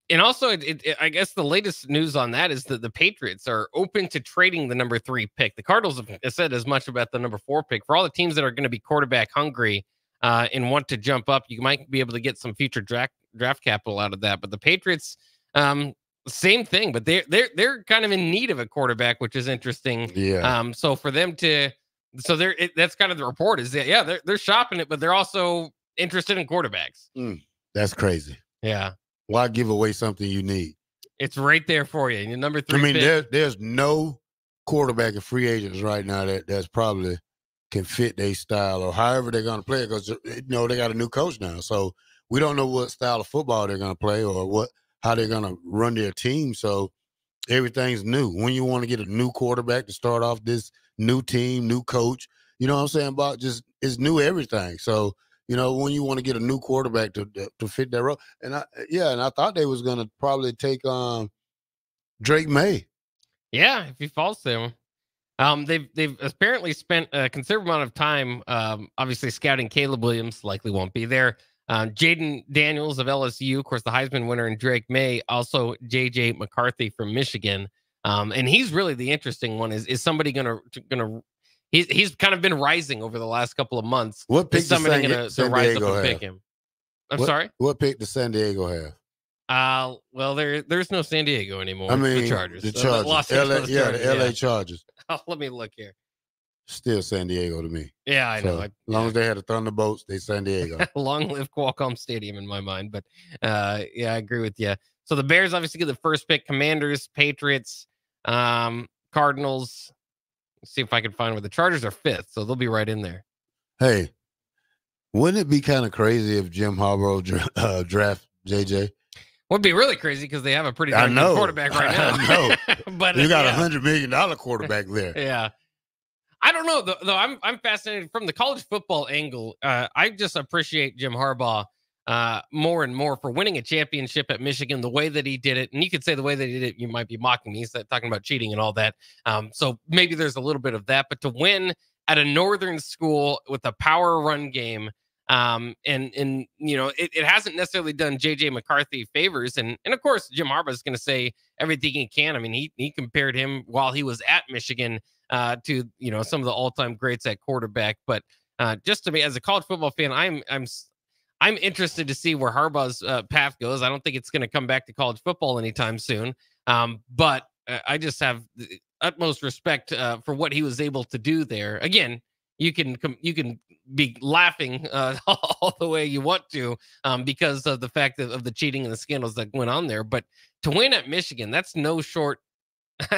and also, it, it, I guess the latest news on that is that the Patriots are open to trading the number three pick. The Cardinals have said as much about the number four pick. For all the teams that are going to be quarterback hungry uh, and want to jump up, you might be able to get some future draft draft capital out of that. But the Patriots, um, same thing. But they're they're they're kind of in need of a quarterback, which is interesting. Yeah. Um, so for them to, so they're it, that's kind of the report is that yeah they're they're shopping it, but they're also interested in quarterbacks. Mm, that's crazy. Yeah. Why give away something you need? It's right there for you. Your number three. I mean, pick. there, there's no quarterback and free agents right now that that's probably can fit their style or however they're going to play it because you know they got a new coach now, so we don't know what style of football they're going to play or what how they're going to run their team. So everything's new. When you want to get a new quarterback to start off this new team, new coach, you know what I'm saying about just it's new everything. So you know when you want to get a new quarterback to to, fit that role, and I yeah, and I thought they was going to probably take um Drake Maye. Yeah, if he falls to him. Um, they've they've apparently spent a considerable amount of time, um, obviously scouting Caleb Williams. Likely won't be there. Um, Jayden Daniels of LSU, of course, the Heisman winner, and Drake Maye, also JJ McCarthy from Michigan. Um, and he's really the interesting one. Is is somebody gonna gonna? He's he's kind of been rising over the last couple of months. What pick Is somebody San, gonna to San rise up and have? pick him? I'm What- sorry. What pick does San Diego have? Uh, well, there there's no San Diego anymore. I mean, the Chargers. The Chargers. Los LA, Angeles yeah, Chargers, the LA yeah. Chargers. Oh, let me look here. Still San Diego to me. Yeah, I know. So, I- as long as they had the Thunderbolts, they San Diego. Long live Qualcomm Stadium in my mind. But uh, yeah, I agree with you. So the Bears obviously get the first pick. Commanders, Patriots, um, Cardinals. Let's see if I can find where the Chargers are fifth. So they'll be right in there. hey, wouldn't it be kind of crazy if Jim Harbaugh dra- uh, draft JJ? Would be really crazy because they have a pretty I good know. quarterback right now. I know. but you got a yeah. hundred million dollar quarterback there. Yeah. I don't know though. I'm I'm fascinated from the college football angle. Uh, I just appreciate Jim Harbaugh uh, more and more for winning a championship at Michigan the way that he did it. And you could say the way that he did it, you might be mocking me, he's talking about cheating and all that. Um, so maybe there's a little bit of that, but to win at a northern school with a power run game. Um, and and you know, it, it hasn't necessarily done JJ McCarthy favors. And and of course, Jim Harbaugh is gonna say everything he can. I mean, he he compared him while he was at Michigan uh to you know some of the all-time greats at quarterback. But uh just to me as a college football fan, I'm I'm I'm interested to see where Harbaugh's uh, path goes. I don't think it's going to come back to college football anytime soon. Um, but uh, I just have the utmost respect uh, for what he was able to do there. Again, you can com- you can be laughing uh, all the way you want to um, because of the fact of, of the cheating and the scandals that went on there. But to win at Michigan, that's no short.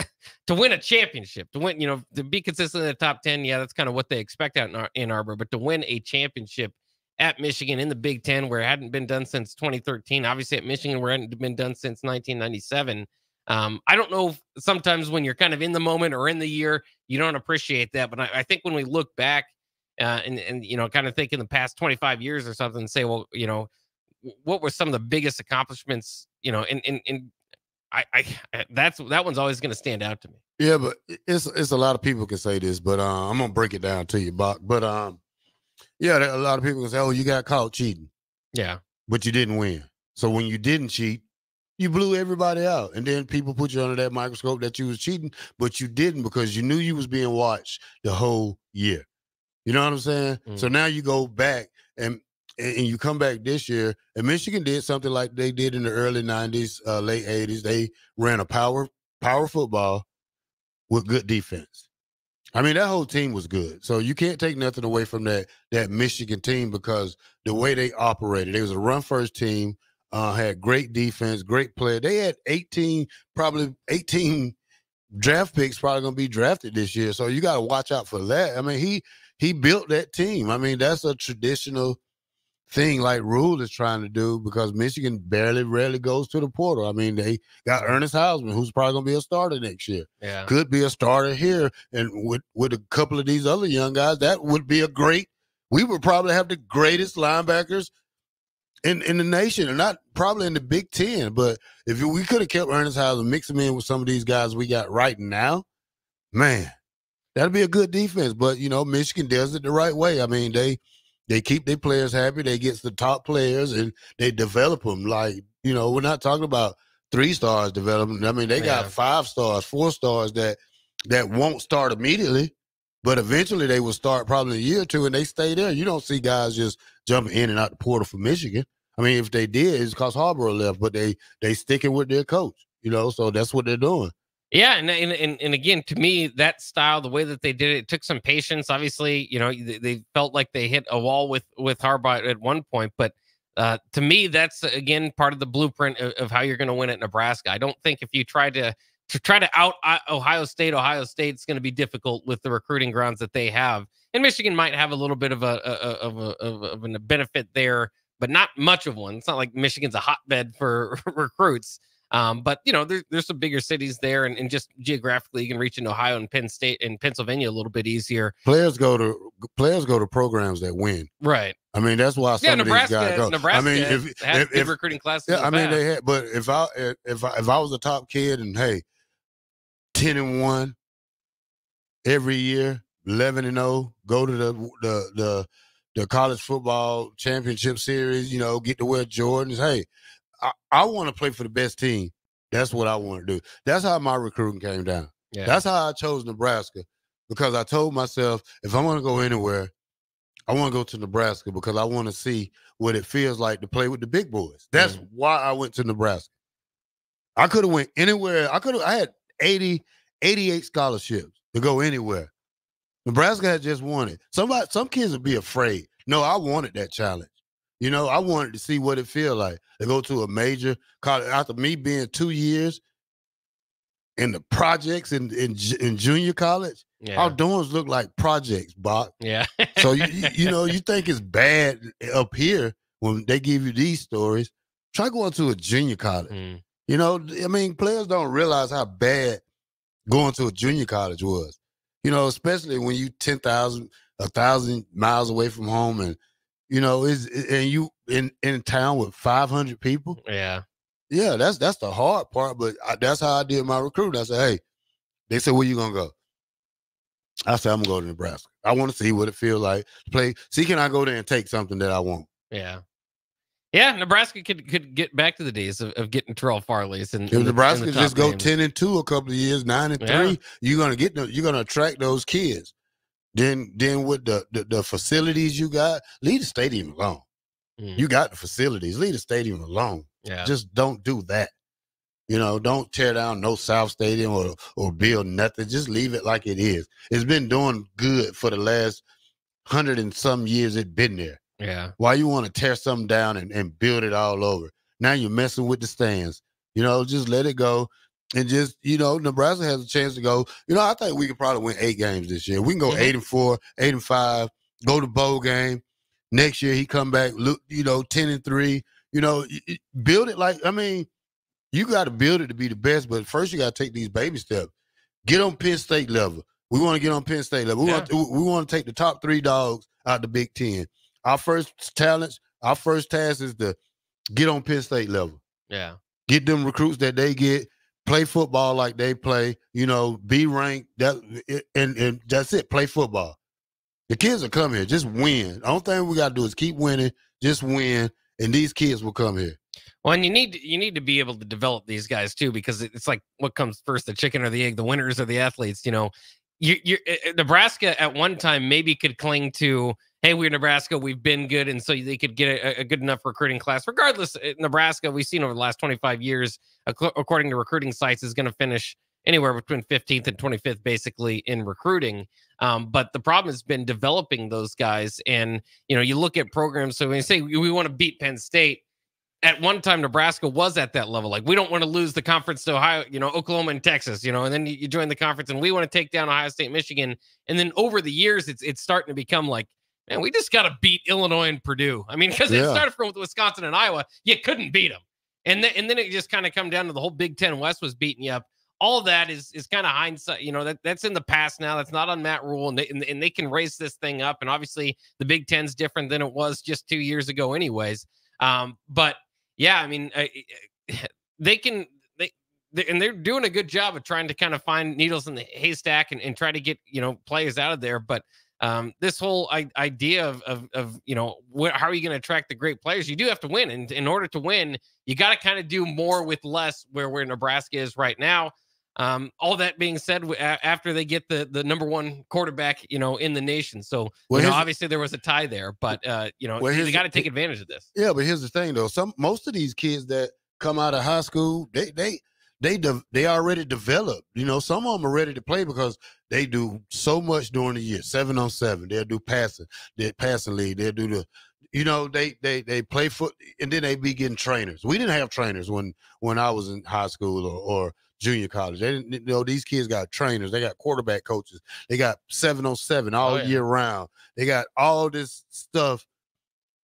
to win a championship, to win, you know, to be consistent in the top ten, yeah, that's kind of what they expect out in Ar- Ann Arbor. But to win a championship at Michigan in the Big Ten, where it hadn't been done since 2013. Obviously, at Michigan, where it hadn't been done since 1997. Um, I don't know. Sometimes when you're kind of in the moment or in the year, you don't appreciate that. But I, I think when we look back uh, and and you know, kind of think in the past 25 years or something, say, well, you know, what were some of the biggest accomplishments? You know, in, and and I, I that's that one's always going to stand out to me. Yeah, but it's it's a lot of people can say this, but uh, I'm gonna break it down to you, Bach. But um, yeah, a lot of people can say, "Oh, you got caught cheating," Yeah. but you didn't win. So when you didn't cheat, you blew everybody out, and then people put you under that microscope that you was cheating, but you didn't because you knew you was being watched the whole year. You know what I'm saying? So now you go back and and, you come back this year, and Michigan did something like they did in the early '90s, uh, late '80s. They ran a power power football with good defense. I mean, that whole team was good. So you can't take nothing away from that that Michigan team because the way they operated, it was a run first team, uh, had great defense, great player. They had 18, probably 18 draft picks probably gonna be drafted this year. So you gotta watch out for that. I mean, he he built that team. I mean, that's a traditional thing like Rhule is trying to do because Michigan barely, rarely goes to the portal. I mean, they got Ernest Hausmann, who's probably going to be a starter next year. Yeah. Could be a starter here. And with, with a couple of these other young guys, that would be a great, we would probably have the greatest linebackers in, in the nation and not probably in the Big Ten. But if we could have kept Ernest Hausmann, mix him in with some of these guys we got right now, man, that'd be a good defense. But, you know, Michigan does it the right way. I mean, they, they keep their players happy. They get the top players and they develop them. Like you know, we're not talking about three stars development. I mean, they got five stars, four stars that that won't start immediately, but eventually they will start probably a year or two, and they stay there. You don't see guys just jumping in and out the portal for Michigan. I mean, if they did, it's because Harbaugh left, but they they sticking with their coach. You know, so that's what they're doing. Yeah, and, and and again, to me, that style, the way that they did it, it took some patience. Obviously, you know, they, they felt like they hit a wall with with Harbaugh at one point, but uh, to me, that's again part of the blueprint of, of how you're going to win at Nebraska. I don't think if you try to to try to out uh, Ohio State, Ohio State's going to be difficult with the recruiting grounds that they have, and Michigan might have a little bit of a, a, a of a of, of a benefit there, but not much of one. It's not like Michigan's a hotbed for recruits. Um, but you know, there, there's some bigger cities there, and, and just geographically, you can reach in Ohio and Penn State and Pennsylvania a little bit easier. Players go to players go to programs that win. Right. I mean, that's why some Yeah, of these guys go. Nebraska I mean, if, if, if- recruiting classes. yeah, I mean they had, but if I if I if I was a top kid and hey, ten and one every year, eleven and zero, go to the the the the college football championship series, you know, get to wear Jordans. Hey, I, I want to play for the best team. That's what I want to do. That's how my recruiting came down. Yeah. That's how I chose Nebraska because I told myself if I'm going to go anywhere, I want to go to Nebraska because I want to see what it feels like to play with the big boys. That's why I went to Nebraska. I could have went anywhere. I could have I had 80 88 scholarships to go anywhere. Nebraska had just won it. Somebody some kids would be afraid. No, I wanted that challenge. You know, I wanted to see what it feel like to go to a major college after me being 2 years in the projects in in, in junior college. Yeah. Our dorms look like projects, Bach. Yeah. so you you- you know you think it's bad up here when they give you these stories. Try going to a junior college. Mm. You know, I mean, players don't realize how bad going to a junior college was. You know, especially when you ten thousand, a thousand miles away from home, and you know, is and you in in town with five hundred people. Yeah. Yeah, that's that's the hard part, but I, that's how I did my recruiting. I said, "Hey," they said, "Where you gonna go?" I said, "I'm gonna go to Nebraska. I want to see what it feels like play. See, can I go there and take something that I want?" Yeah. Yeah, Nebraska could could get back to the days of, of getting Terrell Farley's and If Nebraska just go ten and two a couple of years, nine and Yeah. three, you're gonna get the, you're gonna attract those kids. Then then with the, the the facilities you got, leave the stadium alone. Mm. You got the facilities, leave the stadium alone. Yeah. Just don't do that. You know, don't tear down no South Stadium or or build nothing. Just leave it like it is. It's been doing good for the last hundred and some years it's been there. Yeah. Why you want to tear something down and, and build it all over? Now you're messing with the stands. You know, just let it go. And just, you know, Nebraska has a chance to go. You know, I think we could probably win eight games this year. We can go Mhm. eight and four, eight and five, go to bowl game. Next year he come back, look, you know, 10 and three. You know, build it like, I mean, you got to build it to be the best, but first you got to take these baby steps. Get on Penn State level. We want to get on Penn State level. We, want, we want to take the top three dogs out the Big Ten. Our first talents, our first task is to get on Penn State level. Yeah. Get them recruits that they get, play football like they play, you know, be ranked. That and, and that's it. Play football. The kids will come here. Just win. The only thing we gotta do is keep winning, just win, and these kids will come here. Well, and you need you need to be able to develop these guys too, because it's like what comes first, the chicken or the egg? The winners or the athletes? You know, you you uh, Nebraska at one time maybe could cling to hey, we're Nebraska, we've been good, and so they could get a, a good enough recruiting class. Regardless, uh, Nebraska, we've seen over the last 25 years, according to recruiting sites, is going to finish anywhere between 15th and 25th, basically in recruiting. Um, but the problem has been developing those guys, and you know, you look at programs. So when you say we, want to beat Penn State. At one time, Nebraska was at that level. Like, we don't want to lose the conference to Ohio, you know, Oklahoma and Texas, you know, and then you join the conference and we want to take down Ohio State, Michigan. And then over the years, it's it's starting to become like, man, we just got to beat Illinois and Purdue. I mean, because it started from with Wisconsin and Iowa, you couldn't beat them, and then and then it just kind of come down to the whole Big Ten West was beating you up. All that is is kind of hindsight. You know that that's in the past now. That's not on Matt Rhule, and they and, and they can raise this thing up. And obviously, the Big Ten's different than it was just two years ago, anyways. Um, but yeah, I mean, I, they can they, they and they're doing a good job of trying to kind of find needles in the haystack and, and try to get you know players out of there. But um, this whole I- idea of, of, of you know wh- how are you going to attract the great players? You do have to win, and in order to win, you got to kind of do more with less. Where where Nebraska is right now. Um, all that being said, w- a- after they get the the number one quarterback, you know, in the nation, so Well, you know, obviously there was a tie there, but uh, you know, Well, they got to take advantage of this. Yeah, but here's the thing though. Some most of these kids that come out of high school, they they they de- they already developed. You know, some of them are ready to play because they do so much during the year. Seven on seven, they'll do passing, they passing league, they'll do the you know, they they they play foot and then they be getting trainers. We didn't have trainers when when I was in high school or, or junior college. They didn't you know these kids got trainers, they got quarterback coaches, they got seven on seven oh, all Oh, yeah. year round. They got all this stuff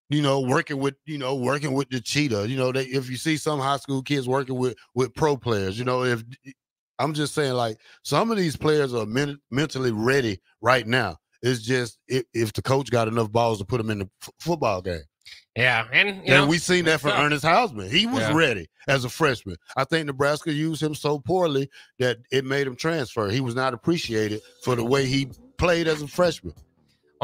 you know, working with, you know, working with the cheetah. You know, they if you see some high school kids working with with pro players, you know, if I'm just saying, like some of these players are men- mentally ready right now. It's just if, if the coach got enough balls to put them in the f- football game. Yeah, and you and know, we seen that from tough. Ernest Hausmann. He was Yeah. ready as a freshman. I think Nebraska used him so poorly that it made him transfer. He was not appreciated for the way he played as a freshman.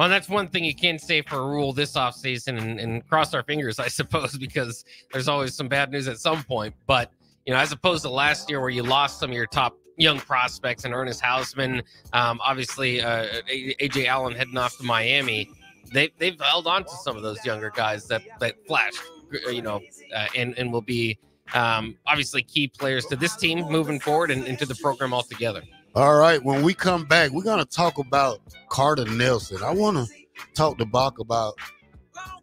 Well, that's one thing you can't say for a Rhule this offseason and, and cross our fingers, I suppose, because there's always some bad news at some point. But, you know, as opposed to last year where you lost some of your top young prospects and Ernest Hausmann, um, obviously uh, AJ Allen heading off to Miami, they, they've held on to some of those younger guys that, that flashed, you know, uh, and, and will be um, obviously key players to this team moving forward and into the program altogether. All right, when we come back, we're gonna talk about Carter Nelson. I want to talk to Bach about,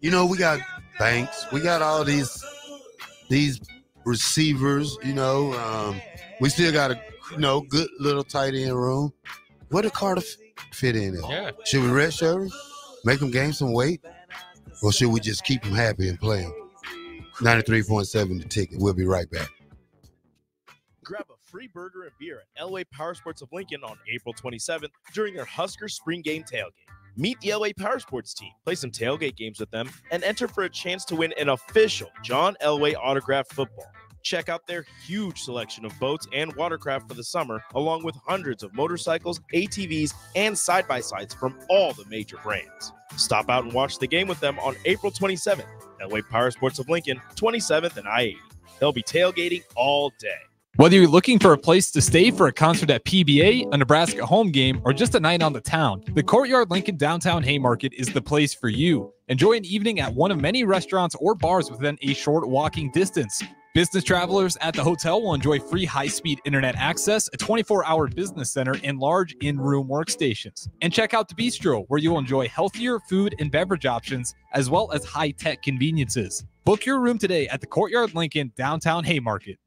you know, we got Banks, we got all these these receivers. You know, um, we still got a you know good little tight end room. Where did Carter fit in? At? Yeah. Should we redshirt him, make him gain some weight, or should we just keep him happy and play him? Ninety-three point seven, the ticket. We'll be right back. Grab a free burger and beer at LA Power Sports of Lincoln on April 27th during their Husker Spring Game tailgate. Meet the LA Power Sports team, play some tailgate games with them, and enter for a chance to win an official John Elway autographed football. Check out their huge selection of boats and watercraft for the summer, along with hundreds of motorcycles, ATVs, and side by sides from all the major brands. Stop out and watch the game with them on April 27th. LA Power Sports of Lincoln, 27th and I 80. They'll be tailgating all day. Whether you're looking for a place to stay for a concert at PBA, a Nebraska home game, or just a night on the town, the Courtyard Lincoln Downtown Haymarket is the place for you. Enjoy an evening at one of many restaurants or bars within a short walking distance. Business travelers at the hotel will enjoy free high speed internet access, a 24 hour business center, and large in room workstations. And check out the bistro, where you'll enjoy healthier food and beverage options, as well as high tech conveniences. Book your room today at the Courtyard Lincoln Downtown Haymarket.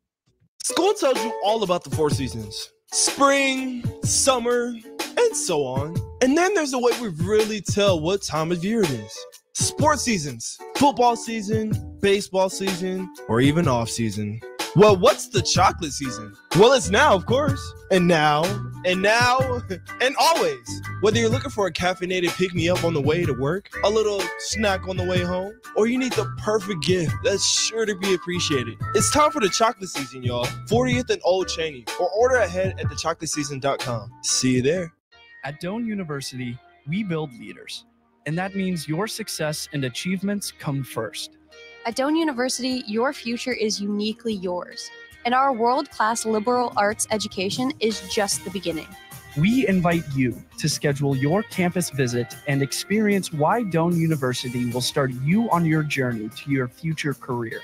School tells you all about the four seasons spring, summer, and so on. And then there's a way we really tell what time of year it is sports seasons, football season, baseball season, or even off season. Well, what's the chocolate season? Well, it's now, of course. And now, and now, and always. Whether you're looking for a caffeinated pick me up on the way to work, a little snack on the way home, or you need the perfect gift that's sure to be appreciated, it's time for the chocolate season, y'all. 40th and Old Cheney, or order ahead at thechocolateseason.com. See you there. At Doane University, we build leaders, and that means your success and achievements come first. At Doane University, your future is uniquely yours, and our world class liberal arts education is just the beginning. We invite you to schedule your campus visit and experience why Doane University will start you on your journey to your future career.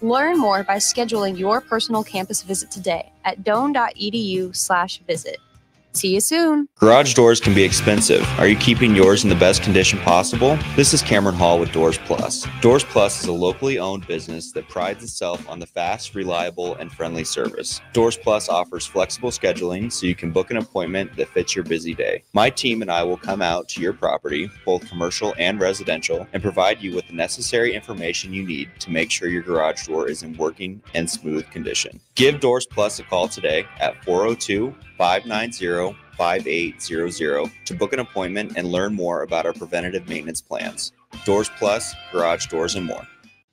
Learn more by scheduling your personal campus visit today at doane.edu/visit. See you soon. Garage doors can be expensive. Are you keeping yours in the best condition possible? This is Cameron Hall with Doors Plus. Doors Plus is a locally owned business that prides itself on the fast, reliable, and friendly service. Doors Plus offers flexible scheduling so you can book an appointment that fits your busy day. My team and I will come out to your property, both commercial and residential, and provide you with the necessary information you need to make sure your garage door is in working and smooth condition. Give Doors Plus a call today at 402 590 5800 to book an appointment and learn more about our preventative maintenance plans. Doors Plus, garage doors, and more.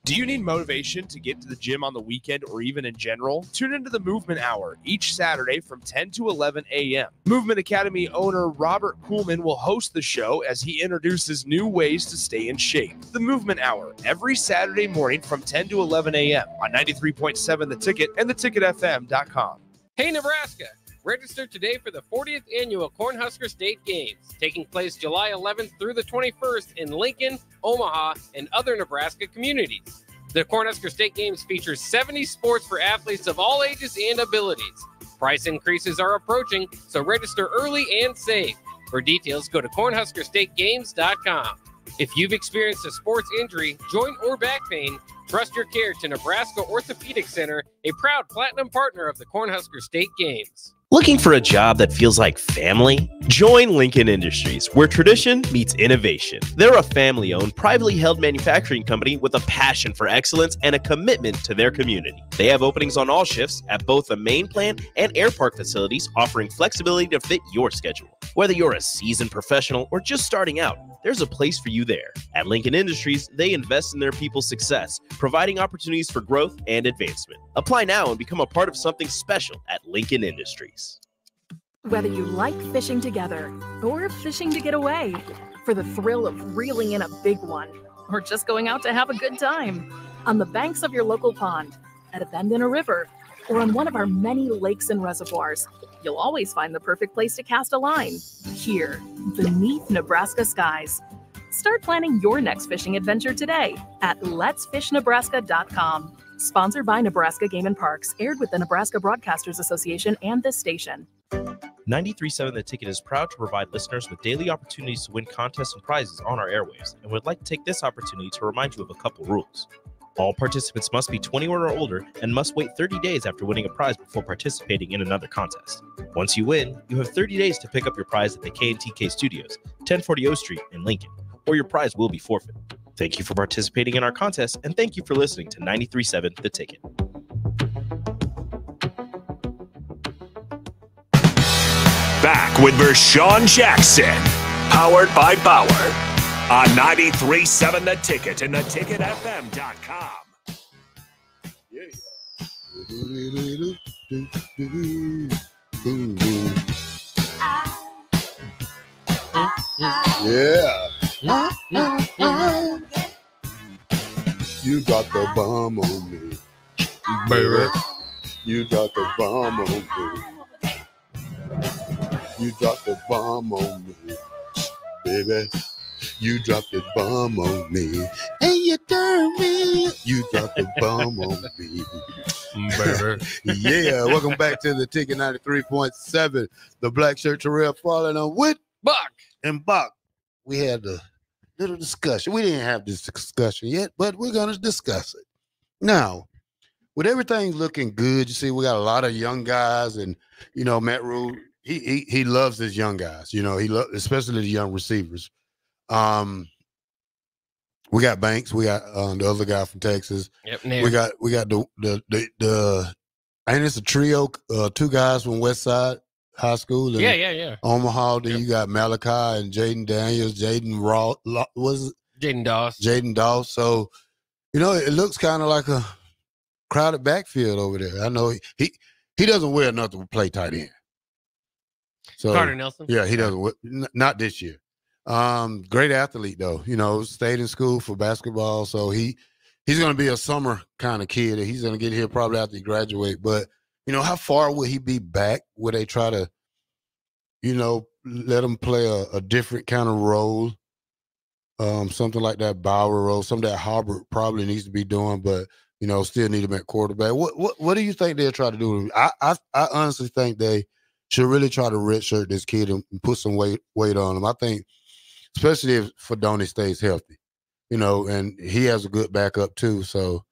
Do you need motivation to get to the gym on the weekend or even in general? Tune into the Movement Hour each Saturday from 10 to 11 a.m. Movement Academy owner Robert Kuhlman will host the show as he introduces new ways to stay in shape. The Movement Hour every Saturday morning from 10 to 11 a.m. on 93.7 The Ticket and theticketfm.com. Hey, Nebraska! Register today for the 40th annual Cornhusker State Games, taking place July 11th through the 21st in Lincoln, Omaha, and other Nebraska communities. The Cornhusker State Games features 70 sports for athletes of all ages and abilities. Price increases are approaching, so register early and save. For details, go to cornhuskerstategames.com. If you've experienced a sports injury, joint, or back pain, trust your care to Nebraska Orthopedic Center, a proud platinum partner of the Cornhusker State Games. Looking for a job that feels like family? Join Lincoln Industries, where tradition meets innovation. They're a family owned, privately held manufacturing company with a passion for excellence and a commitment to their community. They have openings on all shifts at both the main plant and air park facilities, offering flexibility to fit your schedule. Whether you're a seasoned professional or just starting out, there's a place for you there. At Lincoln Industries, they invest in their people's success, providing opportunities for growth and advancement. Apply now and become a part of something special at Lincoln Industries. Whether you like fishing together or fishing to get away, for the thrill of reeling in a big one, or just going out to have a good time, on the banks of your local pond, at a bend in a river, or on one of our many lakes and reservoirs, you'll always find the perfect place to cast a line here, beneath Nebraska skies. Start planning your next fishing adventure today at letsfishnebraska.com. Sponsored by Nebraska Game and Parks, aired with the Nebraska Broadcasters Association and this station. 937 The Ticket is proud to provide listeners with daily opportunities to win contests and prizes on our airwaves and would like to take this opportunity to remind you of a couple rules. All participants must be 21 or older and must wait 30 days after winning a prize before participating in another contest. Once you win, you have 30 days to pick up your prize at the KNTK Studios, 1040 O Street in Lincoln, or your prize will be forfeit. Thank you for participating in our contest and thank you for listening to 937 The Ticket. Back with Vershawn Jackson, powered by Bauer, on 93.7 The Ticket and theticketfm.com. Yeah. You got the bomb on me, baby. You got the bomb on me. You dropped the bomb on me, baby. You dropped the bomb on me, and you turned me. You dropped the bomb on me, baby. yeah, welcome back to the Ticket 93.7. The Black Shirt Terrell falling on with Buck and Buck. We had a little discussion. We didn't have this discussion yet, but we're gonna discuss it now. With everything looking good, you see, we got a lot of young guys, and you know, Matt Rhule, he he, he loves his young guys. You know, he loves especially the young receivers. Um, we got Banks, we got um, the other guy from Texas. Yep, we got we got the the the, the and it's a trio, uh, two guys from West Side High School. Yeah, yeah, yeah. Omaha. Then you got Malachi and Jaden Daniels, Jaden Raw, was Jaden Doss. Jaden Doss. So, you know, it looks kind of like a crowded backfield over there. I know he he, he doesn't wear nothing to play tight end. So Carter Nelson? Yeah, he doesn't. wear- Not this year. Um, great athlete though. You know, stayed in school for basketball, so he he's going to be a summer kind of kid. He's going to get here probably after he graduate. But you know, how far will he be back? Will they try to you know, let him play a, a different kind of role. Um, something like that Bauer role, something that Haarberg probably needs to be doing, but you know, still need him at quarterback. What what what do you think they'll try to do? I I, I honestly think they should really try to redshirt this kid and put some weight weight on him. I think, especially if Fidone stays healthy, you know, and he has a good backup too. So,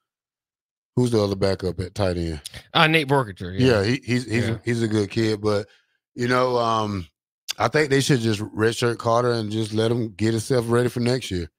who's the other backup at tight end? Uh, Nate Borgager. Yeah, he, he's he's Yeah. a, he's a good kid, but you know, um, I think they should just redshirt Carter and just let him get himself ready for next year.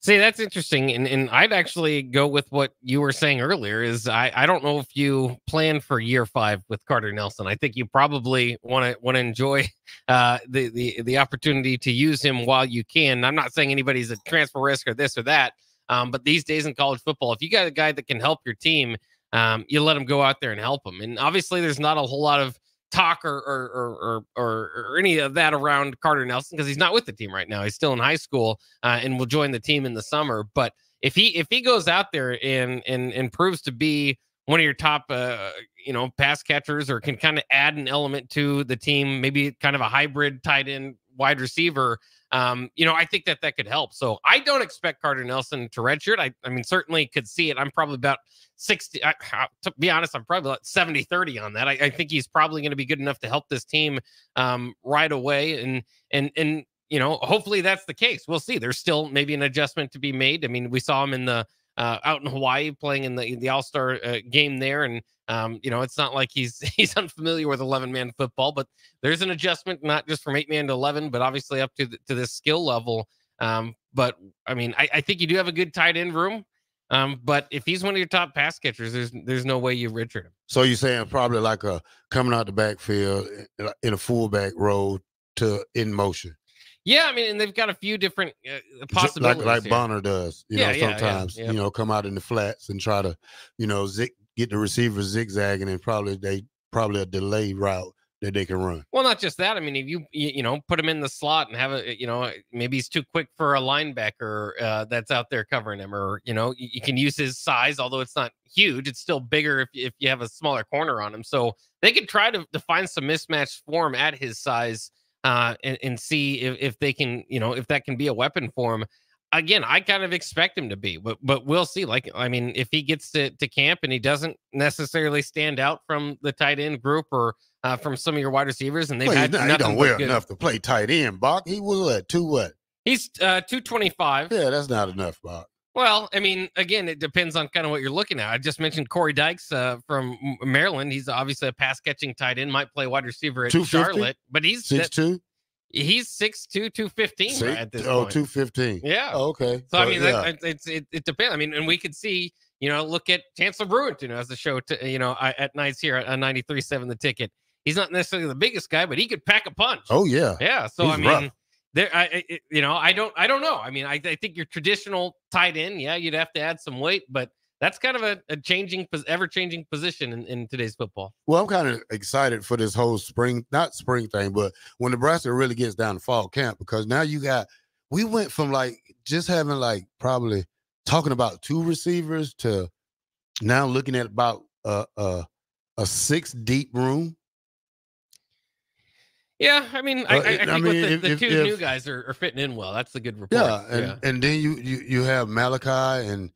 See, that's interesting. And and I'd actually go with what you were saying earlier is I, I don't know if you plan for year five with Carter Nelson. I think you probably want to want to enjoy uh the, the the opportunity to use him while you can. I'm not saying anybody's a transfer risk or this or that. Um, but these days in college football, if you got a guy that can help your team, um, you let him go out there and help him. And obviously there's not a whole lot of talk or or or or, or, any of that around Carter Nelson because he's not with the team right now. He's still in high school uh, and will join the team in the summer. But if he if he goes out there and and and proves to be one of your top uh, you know pass catchers or can kind of add an element to the team, maybe kind of a hybrid tight end wide receiver. Um, you know, I think that that could help. So I don't expect Carter Nelson to redshirt. I, I mean, certainly could see it. I'm probably about 60. I, to be honest, I'm probably about 70 30 on that. I, I think he's probably going to be good enough to help this team um, right away. And, and, and, you know, hopefully that's the case. We'll see. There's still maybe an adjustment to be made. I mean, we saw him in the, uh, out in Hawaii playing in the the All Star uh, game there, and um, you know it's not like he's he's unfamiliar with eleven man football, but there's an adjustment not just from eight man to eleven, but obviously up to the, to this skill level. Um, but I mean, I, I think you do have a good tight end room. Um, but if he's one of your top pass catchers, there's there's no way you redshirt him. So you're saying probably like a coming out the backfield in a- in a fullback role to in motion, Yeah, I mean, and they've got a few different uh, Ju- like possibilities. like. Bonner does. You Yeah, know, yeah, sometimes yeah. you know come out in the flats and try to you know zig, get the receiver zigzagging and probably they probably a delay route that they can run. Well, not just that. I mean, if you you, you know put him in the slot and have a you know maybe he's too quick for a linebacker uh, that's out there covering him, or you know you, you can use his size, although it's not huge. It's still bigger if if you have a smaller corner on him. So they could try to, to find some mismatched form at his size uh, and, and see if, if they can you know if that can be a weapon for him. Again, I kind of expect him to be, but but we'll see. Like, I mean, if he gets to, to camp and he doesn't necessarily stand out from the tight end group or uh, from some of your wide receivers, and they've Well, had not- he don't wear good- enough to play tight end, Bach. He was what two what? He's uh, 225. Yeah, that's not enough, Bach. Well, I mean, again, it depends on kind of what you're looking at. I just mentioned Corey Dyches uh, from Maryland. He's obviously a pass catching tight end, might play wide receiver at 250? Charlotte, but he's Six two. he's 6'2, 215 See? right at this oh, point. 215. Yeah. Oh, okay. So I mean, yeah. that, that- it's it, it depends. I mean, and we could see, you know, look at Chancellor Bruin, you know, as the show, to, you know, at nights here at 93.7 the ticket. He's not necessarily the biggest guy, but he could pack a punch. Oh yeah. Yeah. So I mean, rough. There, I, you know, I don't, I don't know. I mean, I, I think your traditional tight end, yeah, you'd have to add some weight, but that's kind of a, a changing, ever changing position in, in today's football. Well, I'm kind of excited for this whole spring, not spring thing, but when Nebraska really gets down to fall camp, because now you got, we went from like just having like probably talking about two receivers to now looking at about a a, a six deep room. Yeah, I mean, I, I, I think I mean, the, if- the two if- new guys are, are fitting in well. That's the good report. Yeah, and and then you you you have Malachi and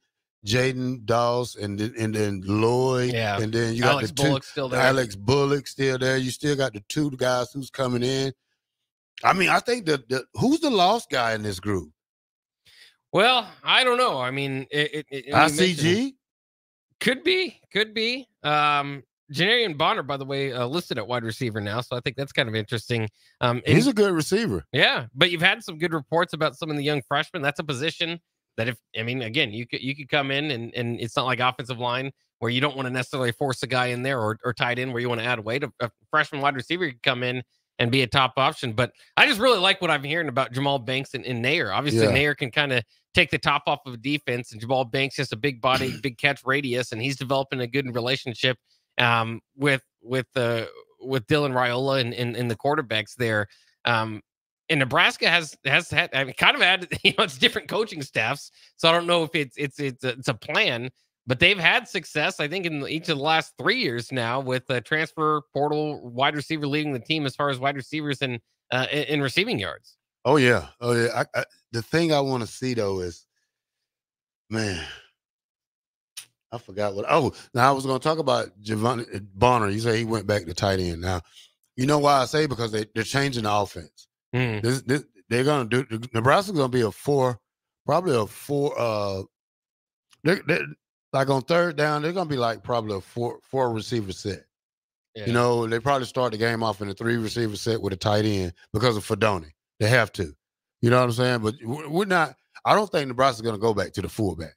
Jaden Doss and then and then Lloyd. Yeah. and then you got Alex the two, Bullock's still there. Alex Bullock still there. You still got the two guys who's coming in. I mean, I think that the who's the lost guy in this group? Well, I don't know. I mean, it, it, it- ICG. Could be, could be. Um, Janiran Bonner, by the way, uh, listed at wide receiver now, so I think that's kind of interesting. Um, and- He's a good receiver. yeah, but you've had some good reports about some of the young freshmen. That's a position that, if I mean, again, you could you could come in and and it's not like offensive line where you don't want to necessarily force a guy in there or or tight in where you want to add weight. A, a freshman wide receiver could come in and be a top option. But I just really like what I'm hearing about Jahmal Banks and, and Neyor. Obviously, Yeah. Neyor can kind of take the top off of defense, and Jahmal Banks just a big body, big catch radius, and he's developing a good relationship um, with with uh, with Dylan Raiola and, and and the quarterbacks there. Um, and Nebraska has has had I mean, kind of had you know it's different coaching staffs, so I don't know if it's it's it's a, it's a plan, but they've had success, I think, in each of the last three years now with a transfer portal wide receiver leading the team as far as wide receivers and uh, in, in receiving yards. Oh yeah, oh yeah. I, I, the thing I want to see though is, man, I forgot what. Oh, now I was going to talk about Giovanni Bonner. You say he went back to tight end. Now, you know why I say because they they're changing the offense. Mm. This, this, they're going to do. Nebraska's going to be a four, probably a four. Uh, they're, they're like on third down. They're going to be like probably a four four receiver set. Yeah. You know, they probably start the game off in a three receiver set with a tight end because of Fidone. They have to. You know what I'm saying? But we're we're not. I don't think Nebraska's going to go back to the fullback.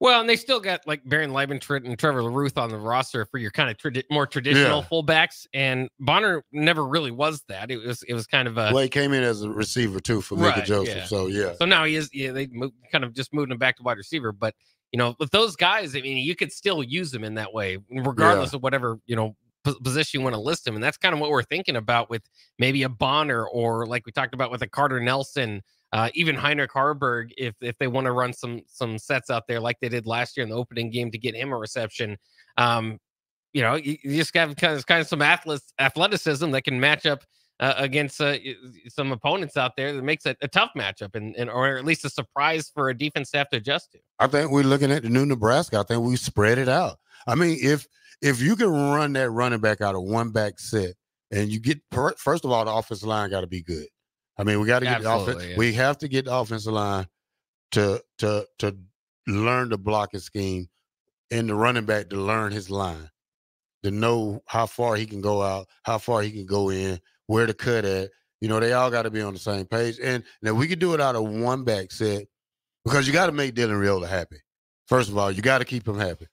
Well, and they still got like Baron Liebentritt and Trevor LaRuth on the roster for your kind of tradi- more traditional Yeah. fullbacks, and Bonner never really was that. It was it was kind of a well, he came in as a receiver too for Right, Joseph. yeah. So yeah, So now he is, yeah, they moved, kind of just moved him back to wide receiver. But you know, with those guys, I mean, you could still use them in that way, regardless of whatever you know position you want to list him. And that's kind of what we're thinking about with maybe a Bonner or like we talked about with a Carter Nelson, uh, even Heinrich Haarberg, if if they want to run some some sets out there like they did last year in the opening game to get him a reception. Um, you know, you, you just have kind of kind of some athletes athleticism that can match up uh, against uh, some opponents out there that makes it a tough matchup and, and or at least a surprise for a defense to have to adjust to. I think we're looking at the new Nebraska. I think we spread it out. I mean, if if you can run that running back out of one back set, and you get first of all, the offensive line got to be good. I mean, we got to get the offense. Yeah. We have to get the offensive line to to to learn the blocking scheme, and the running back to learn his line, to know how far he can go out, how far he can go in, where to cut at. You know, they all got to be on the same page. And now we could do it out of one back set because you got to make Dylan Raiola happy. First of all, you got to keep him happy.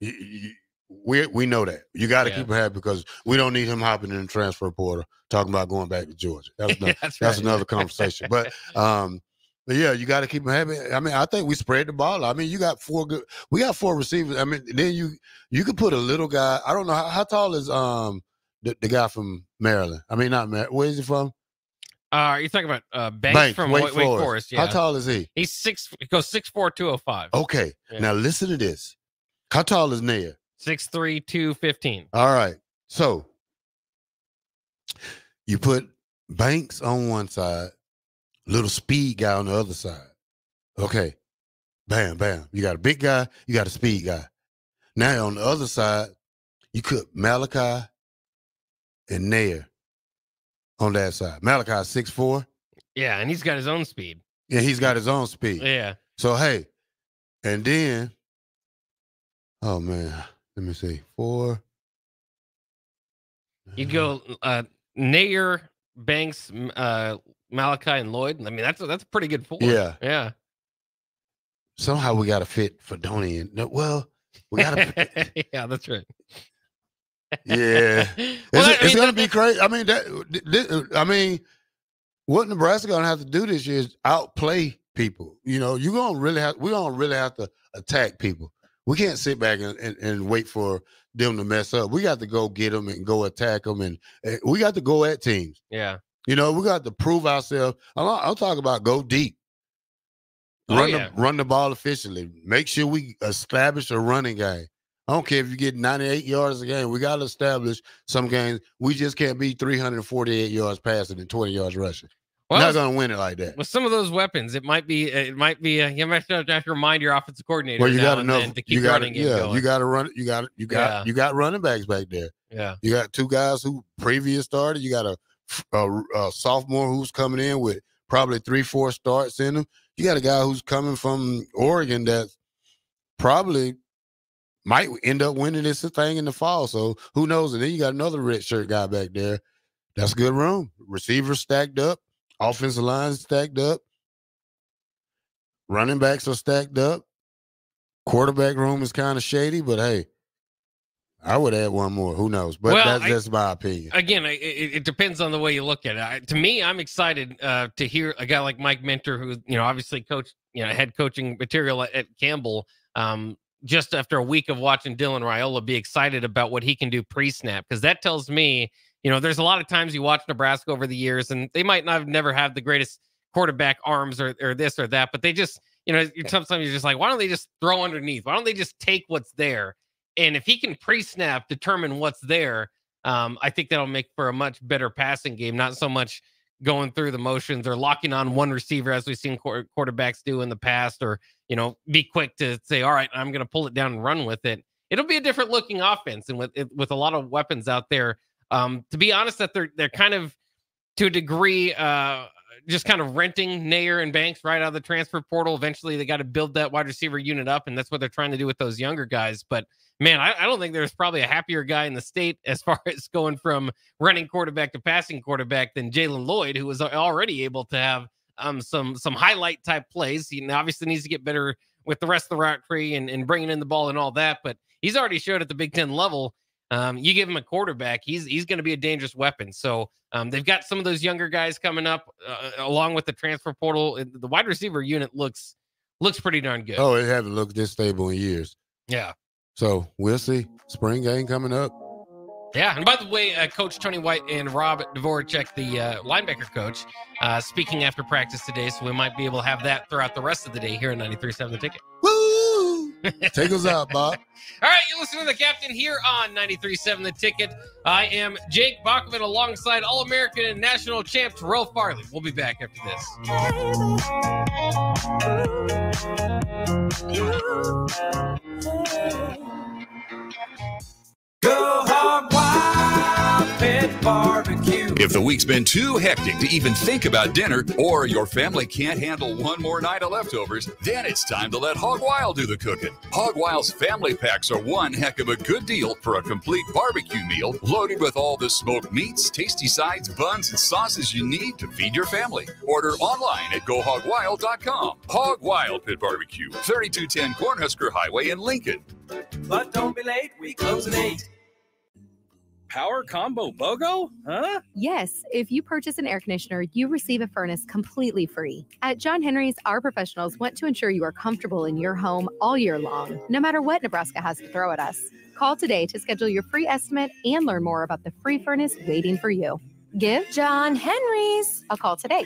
You- you- we we know that you got to yeah. keep him happy because we don't need him hopping in the transfer portal talking about going back to Georgia. That's another, that's, that's another conversation. but um, but yeah, you got to keep him happy. I mean, I think we spread the ball. I mean, you got four good. We got four receivers. I mean, then you you could put a little guy. I don't know how, how tall is um the, the, guy from Maryland. I mean, not Maryland. Where is he from? Uh, you're talking about uh, Banks, Banks from Wake, Wake Forest. Forest. yeah. How tall is he? He's six. He goes six four two oh five. Okay, yeah. now listen to this. How tall is Neyor? 63215. All right. So you put Banks on one side, little speed guy on the other side. Okay. Bam, bam. You got a big guy, you got a speed guy. Now on the other side, you could Malachi and Neyor on that side. Malachi six four. Yeah, and he's got his own speed. Yeah, he's got his own speed. Yeah. So hey, and then, oh man, let me see, four. You'd go uh Neyor, Banks, uh Malachi, and Lloyd. I mean, that's a, that's a pretty good four. Yeah. Yeah. Somehow we got to fit Fidone in. No, well, we got to. yeah, that's right. Yeah, Well, it's, I it's gonna be crazy. I mean, that. th- th- I mean, what Nebraska gonna have to do this year is outplay people. You know, you gonna really have. We're gonna really have to attack people. We can't sit back and, and, and wait for them to mess up. We got to go get them and go attack them, and, and we got to go at teams. Yeah. You know, we got to prove ourselves. I'm, I'm talking about go deep. Oh, Run yeah. the run the ball efficiently. Make sure we establish a running game. I don't care if you get 98 yards a game. We got to establish some games. We just can't be 348 yards passing and 20 yards rushing. Well, Not gonna win it like that. With some of those weapons, it might be it might be uh, you might have to remind your offensive coordinator. Well, you got enough. to keep You got yeah. going. You got to run. You got you got Yeah. you got running backs back there. Yeah. You got two guys who previous started. You got a, a, a sophomore who's coming in with probably three, four starts in him. You got a guy who's coming from Oregon that probably might end up winning this thing in the fall. So who knows? And then you got another red shirt guy back there. That's good room. Receivers stacked up, offensive lines stacked up, running backs are stacked up. Quarterback room is kind of shady, but hey, I would add one more. Who knows? But Well, that's I- just my opinion. Again, it, it depends on the way you look at it. I, to me, I'm excited uh, to hear a guy like Mike Minter, who you know obviously coached, you know, head coaching material at, at Campbell. Um, just after a week of watching Dylan Raiola, be excited about what he can do pre-snap because that tells me, you know, there's a lot of times you watch Nebraska over the years, and they might not have never have the greatest quarterback arms or, or this or that, but they just you know, sometimes you're just like, why don't they just throw underneath? Why don't they just take what's there? And if he can pre-snap determine what's there, um, I think that'll make for a much better passing game. Not so much going through the motions or locking on one receiver as we've seen qu- quarterbacks do in the past, or you know, be quick to say, all right, I'm going to pull it down and run with it. It'll be a different looking offense, and with with a lot of weapons out there. Um, to be honest, that they're they're kind of to a degree uh just kind of renting Neyor and Banks right out of the transfer portal. Eventually, they got to build that wide receiver unit up, and that's what they're trying to do with those younger guys. But man, I, I, don't think there's probably a happier guy in the state as far as going from running quarterback to passing quarterback than Jaylen Lloyd, who was already able to have um, some some highlight type plays. He obviously needs to get better with the rest of the route tree and, and bringing in the ball and all that, but he's already showed at the Big Ten level. Um, you give him a quarterback, he's he's going to be a dangerous weapon. So um, they've got some of those younger guys coming up, uh, along with the transfer portal. The wide receiver unit looks looks pretty darn good. Oh, it hasn't looked this stable in years. Yeah. So we'll see. Spring game coming up. Yeah, and by the way, uh, Coach Tony White and Rob Dvoracek, the uh, linebacker coach, uh, speaking after practice today, so we might be able to have that throughout the rest of the day here at 93.7 The Ticket. Woo! Take us out, Bob. All right, you listen to the captain here on 93.7 The Ticket. I am Jake Bachman alongside All-American and national champ Terrell Farley. We'll be back after this. Go hog wild, pit barbecue. If the week's been too hectic to even think about dinner, or your family can't handle one more night of leftovers, then it's time to let Hog Wild do the cooking. Hog Wild's family packs are one heck of a good deal for a complete barbecue meal loaded with all the smoked meats, tasty sides, buns, and sauces you need to feed your family. Order online at gohogwild.com. Hog Wild Pit Barbecue, 3210 Cornhusker Highway in Lincoln. But don't be late, we close at 8. Power Combo BOGO? Huh? Yes. If you purchase an air conditioner, you receive a furnace completely free. At John Henry's, our professionals want to ensure you are comfortable in your home all year long, no matter what Nebraska has to throw at us. Call today to schedule your free estimate and learn more about the free furnace waiting for you. Give John Henry's a call today.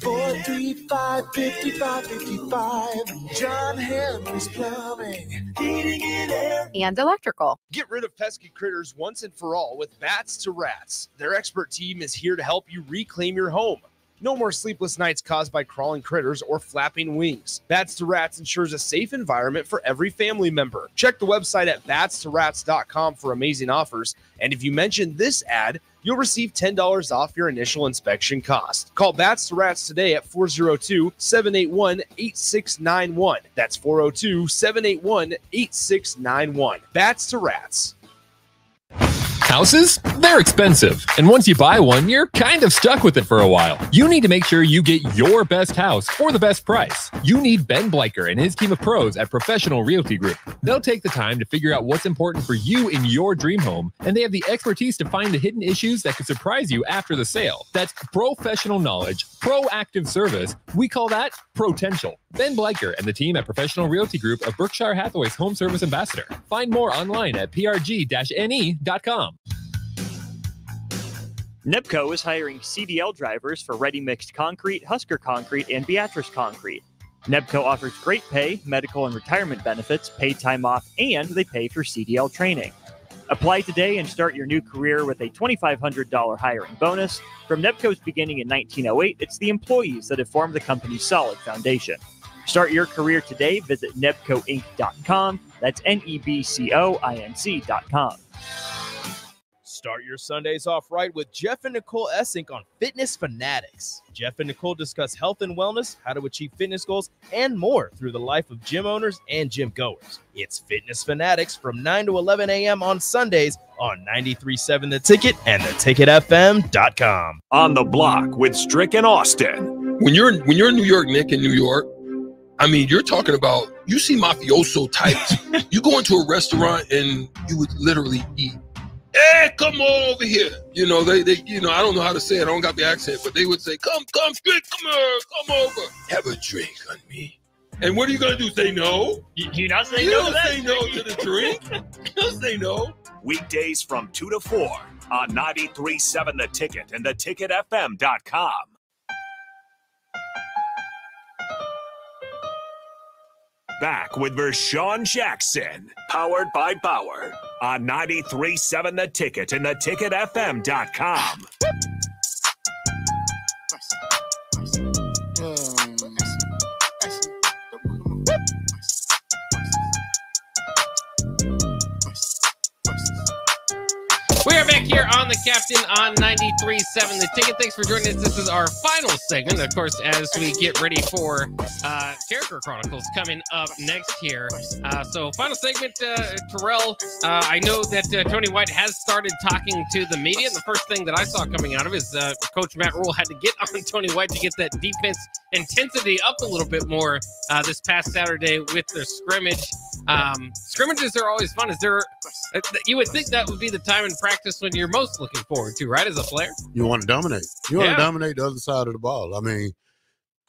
435 5555. John Henry's Plumbing. Heating and air. And electrical. Get rid of pesky critters once and for all with Bats to Rats. Their expert team is here to help you reclaim your home. No more sleepless nights caused by crawling critters or flapping wings. Bats to Rats ensures a safe environment for every family member. Check the website at batstorats.com for amazing offers. And if you mention this ad, you'll receive $10 off your initial inspection cost. Call Bats to Rats today at 402 781 8691. That's 402 781 8691. Bats to Rats. Houses? They're expensive. And once you buy one, you're kind of stuck with it for a while. You need to make sure you get your best house for the best price. You need Ben Bleicher and his team of pros at Professional Realty Group. They'll take the time to figure out what's important for you in your dream home, and they have the expertise to find the hidden issues that could surprise you after the sale. That's professional knowledge, proactive service. We call that potential. Ben Bleicher and the team at Professional Realty Group of Berkshire Hathaway's Home Service Ambassador. Find more online at prg-ne.com. Nebco is hiring CDL drivers for ready mixed concrete, Husker concrete, and Beatrice concrete. Nebco offers great pay, medical and retirement benefits, paid time off, and they pay for CDL training. Apply today and start your new career with a $2,500 hiring bonus. From Nebco's beginning in 1908, it's the employees that have formed the company's solid foundation. Start your career today. Visit nebcoinc.com. That's N E B C O I N C.com. Start your Sundays off right with Jeff and Nicole Essink on Fitness Fanatics. Jeff and Nicole discuss health and wellness, how to achieve fitness goals, and more through the life of gym owners and gym goers. It's Fitness Fanatics from 9 to 11 a.m. on Sundays on 93.7 The Ticket and theticketfm.com. On the block with Strick and Austin. When you're when you're in New York, Nick, in New York, I mean, you're talking about you see mafioso types. you go into a restaurant and you would literally eat hey, come on over here. You know, they, they, you know, I don't know how to say it. I don't got the accent, but they would say, come, come, quick, come here, come over. Have a drink on me. And what are you going to do? Say no? You, you not say you no don't say no to the drink. you don't say no. Weekdays from 2 to 4 on 93.7 The Ticket and theticketfm.com. back with Vershawn Jackson, powered by Bauer, on 93.7 The Ticket and theticketfm.com. captain on 93.7 The Ticket. Thanks for joining us. This is our final segment, of course, as we get ready for uh, Character Chronicles coming up next here. Uh, so, final segment, uh, Terrell. Uh, I know that uh, Tony White has started talking to the media. And the first thing that I saw coming out of is uh, Coach Matt Rhule had to get on Tony White to get that defense intensity up a little bit more uh, this past Saturday with the scrimmage. Um, scrimmages are always fun. Is there? You would think that would be the time in practice when you're most looking forward to, right? As a player. You want to dominate. You want Yeah. to dominate the other side of the ball. I mean,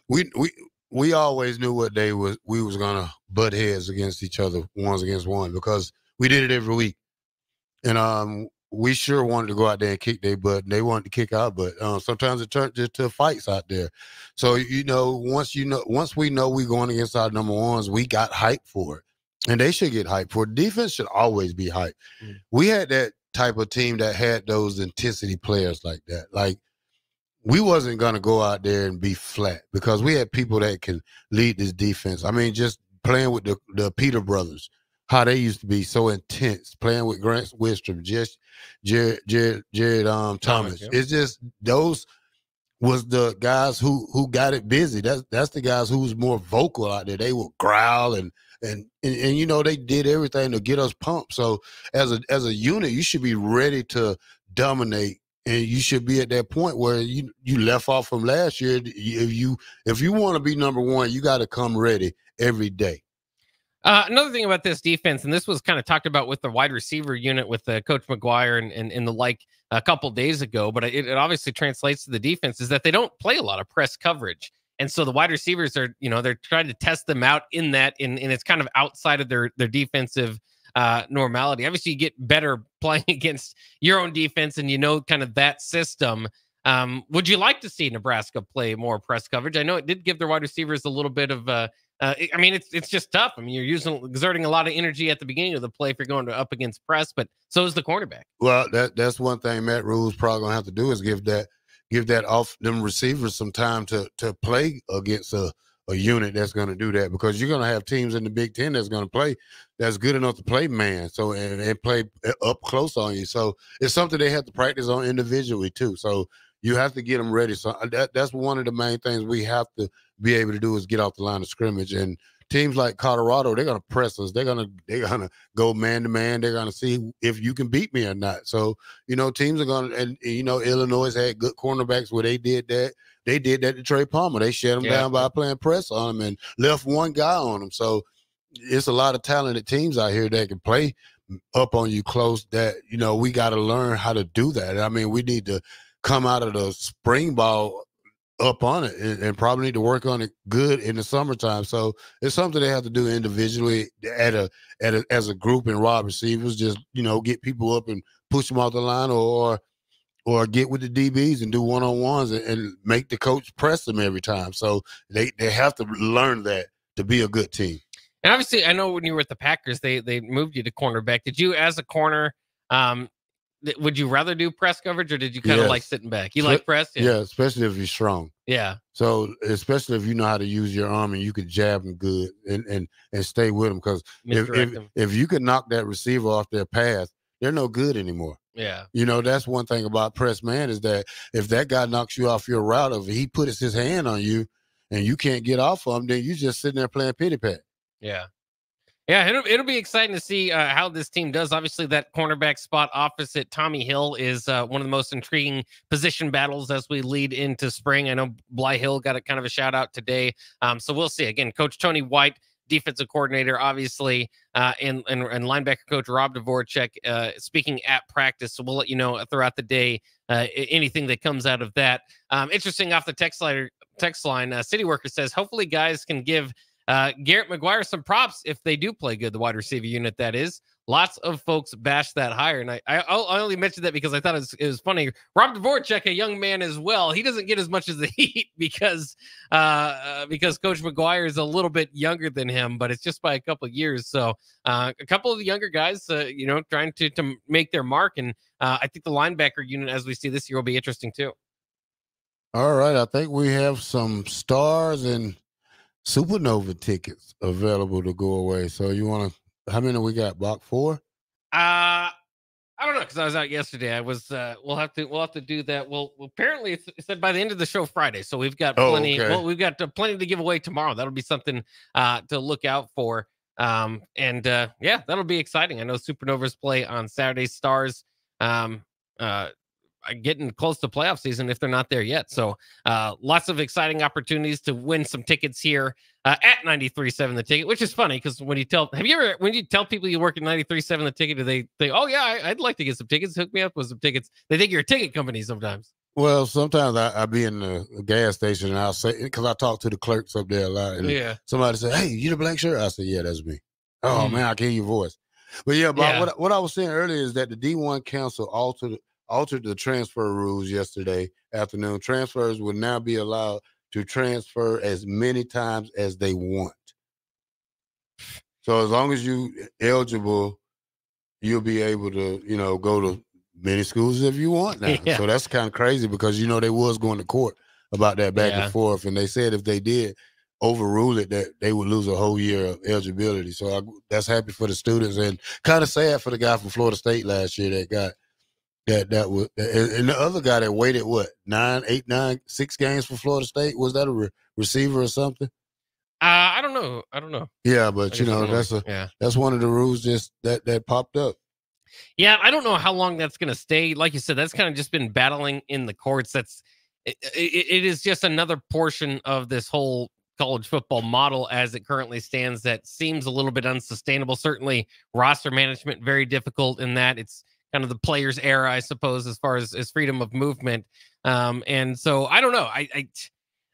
we we we always knew what day was we was gonna butt heads against each other, ones against one, because we did it every week. And um, we sure wanted to go out there and kick their butt, and they wanted to kick our butt. Um, sometimes it turned just to fights out there. So you know, once you know, once we know we going against our number ones, we got hype for it, and they should get hype for it. Defense should always be hype. We had that type of team that had those intensity players like that. Like we wasn't gonna go out there and be flat because we had people that can lead this defense. I mean, just playing with the the Peter brothers, how they used to be so intense, playing with Grant Wistrom, just Jared Jared Jared um Tomich. Tomich, yeah. It's just those was the guys who who got it busy. That's that's the guys who was more vocal out there. They would growl and and and, and you know they did everything to get us pumped. So as a as a unit, you should be ready to dominate and you should be at that point where you you left off from last year. If you if you want to be number one, you got to come ready every day. Uh, another thing about this defense, and this was kind of talked about with the wide receiver unit with uh, Coach McGuire and, and, and the like a couple days ago, but it, it obviously translates to the defense is that they don't play a lot of press coverage. And so the wide receivers are, you know, they're trying to test them out in that, and, and it's kind of outside of their their defensive uh, normality. Obviously, you get better playing against your own defense, and you know kind of that system. Um, would you like to see Nebraska play more press coverage? I know it did give their wide receivers a little bit of uh, uh, I mean, it's it's just tough. I mean, you're using exerting a lot of energy at the beginning of the play if you're going to up against press, but so is the cornerback. Well, that that's one thing Matt Rhule's probably gonna have to do is give that give that off them receivers some time to to play against a, a unit that's gonna do that because you're gonna have teams in the Big Ten that's gonna play that's good enough to play man. So and, and play up close on you. So it's something they have to practice on individually too. So you have to get them ready. So uh, that, that's one of the main things we have to be able to do is get off the line of scrimmage. And teams like Colorado, they're gonna press us. They're gonna they're gonna go man to man. They're gonna see if you can beat me or not. So you know, teams are gonna and, and, you know Illinois had good cornerbacks where they did that. They did that to Trey Palmer. They shut him Yeah. down by playing press on him and left one guy on him. So it's a lot of talented teams out here that can play up on you close. That you know we got to learn how to do that. I mean, we need to come out of the spring ball up on it and, and probably need to work on it good in the summertime. So it's something they have to do individually at a at a, as a group and wide receivers. Just you know get people up and push them off the line or or get with the DBs and do one on ones and, and make the coach press them every time. So they they have to learn that to be a good team. And obviously, I know when you were at the Packers, they they moved you to cornerback. Did you, as a corner, um, would you rather do press coverage or did you kind of Yes. like sitting back? You like press? Yeah. especially if you're strong. Yeah. So especially if you know how to use your arm and you could jab them good and and and stay with them because if if, if you could knock that receiver off their path, they're no good anymore. Yeah. You know that's one thing about press man is that if that guy knocks you off your route, if he puts his hand on you and you can't get off of him, then you're just sitting there playing pity pat. Yeah. Yeah, it'll, it'll be exciting to see uh, how this team does. Obviously, that cornerback spot opposite Tommy Hill is uh, one of the most intriguing position battles as we lead into spring. I know Blye Hill got a kind of a shout out today. Um, so we'll see. Again, Coach Tony White, defensive coordinator, obviously, uh, and, and, and linebacker coach Rob Dvoracek uh, speaking at practice. So we'll let you know throughout the day uh, anything that comes out of that. Um, interesting off the text line, text line uh, City Worker says, hopefully, guys can give uh, Garrett McGuire some props if they do play good, the wide receiver unit that is. lots of folks bash that hire. And I, I, I only mentioned that because I thought it was, it was funny. Rob Dvoracek, a young man as well, he doesn't get as much as the Heat because uh, uh, because Coach McGuire is a little bit younger than him, but it's just by a couple of years. So uh, a couple of the younger guys, uh, you know, trying to to make their mark. And uh, I think the linebacker unit, as we see this year, will be interesting too. All right, I think we have some stars and supernova tickets available to go away. So you want to? How many we got? Block four. Uh I don't know because I was out yesterday. I was. uh We'll have to. We'll have to do that. Well, apparently it said by the end of the show Friday, so we've got Oh, plenty. okay. Well, we've got uh, plenty to give away tomorrow. That'll be something uh to look out for. Um and uh yeah, that'll be exciting. I know Supernovas play on Saturday. Stars. Um. Uh. Are Getting close to playoff season if they're not there yet. So, uh, lots of exciting opportunities to win some tickets here uh, at 93.7 the ticket, which is funny because when you tell, have you ever, when you tell people you work at 93.7 the ticket, do they think, oh, yeah, I, I'd like to get some tickets, hook me up with some tickets? They think you're a ticket company sometimes. Well, sometimes I, I be in the gas station and I'll say because I talk to the clerks up there a lot. And Yeah. Somebody say, "Hey, you the black shirt?" I say, "Yeah, that's me." Oh Mm. man, I can hear your voice. But yeah, but Yeah. what what I was saying earlier is that the D1 Council altered altered the transfer rules yesterday afternoon. Transfers will now be allowed to transfer as many times as they want. So as long as you eligible, you'll be able to, you know, go to many schools if you want now. Yeah. So that's kind of crazy because you know they was going to court about that back Yeah. and forth, and they said if they did overrule it, that they would lose a whole year of eligibility. So I, that's happy for the students and kind of sad for the guy from Florida State last year that got that that was and the other guy that waited what nine, eight, nine, six games for Florida State was that a re- receiver or something? Uh, I don't know. I don't know. Yeah, but you know know. that's a Yeah. that's one of the rules just that that popped up. Yeah, I don't know how long that's going to stay. Like you said, that's kind of just been battling in the courts. That's it, it, it is just another portion of this whole college football model as it currently stands that seems a little bit unsustainable. Certainly, roster management very difficult in that it's kind of the players' era, I suppose, as far as, as freedom of movement. Um, and so I don't know. I, I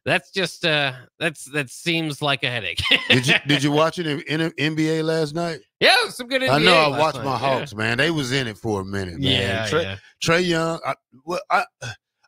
that's just uh that's that seems like a headache. Did you did you watch it in, in NBA last night? yeah, some good. I know I watched night, my yeah. Hawks, man. They was in it for a minute, man. Yeah, Trey, yeah. Trae Young. I, well, I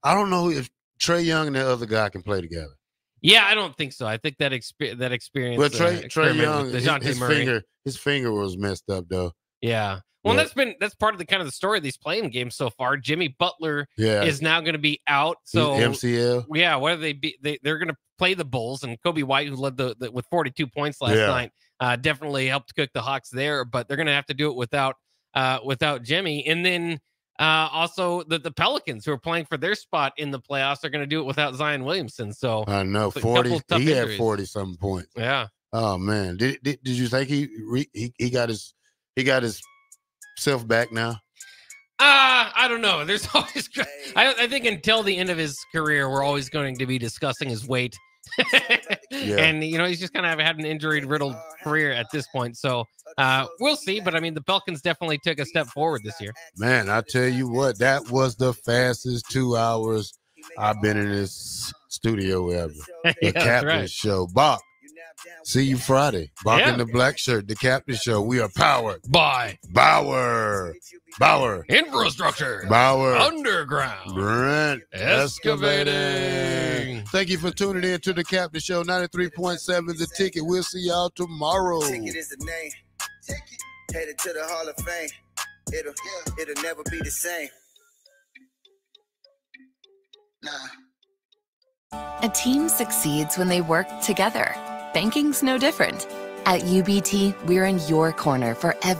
I don't know if Trae Young and the other guy can play together. Yeah, I don't think so. I think that exp- that experience. But Trey uh, Trae Young, his, his finger his finger was messed up though. Yeah. Well, Yeah. that's been that's part of the kind of the story of these playing games so far. Jimmy Butler Yeah. is now going to be out. So MCL. yeah, what are they be? They they're going to play the Bulls and Coby White, who led the, the with 42 points last Yeah. night, uh, definitely helped cook the Hawks there. But they're going to have to do it without uh, without Jimmy, and then. Uh, also, the, the Pelicans who are playing for their spot in the playoffs are going to do it without Zion Williamson. So I know forty. He had forty something points. Yeah. Oh man, did did, did you think he, re, he he got his he got his self back now? Uh, I don't know. There's always, I, I think until the end of his career, we're always going to be discussing his weight. yeah. And, you know, he's just kind of had an injury riddled career at this point. So uh, we'll see. But I mean, the Pelicans definitely took a step forward this year. Man, I tell you what, that was the fastest two hours I've been in this studio ever. The Yeah, Captain right. Show. Bach, see you Friday. Bach Yeah. in the black shirt, the Captain Show. We are powered by Bauer. Bauer. Infrastructure. Bauer. Underground. Brent. Excavating. Thank you for tuning in to the Captain Show, 93.7 The Ticket. We'll see y'all tomorrow. Ticket is the name. Headed to the Hall of Fame. It'll it'll never be the same. A team succeeds when they work together. Banking's no different. At UBT, we're in your corner for every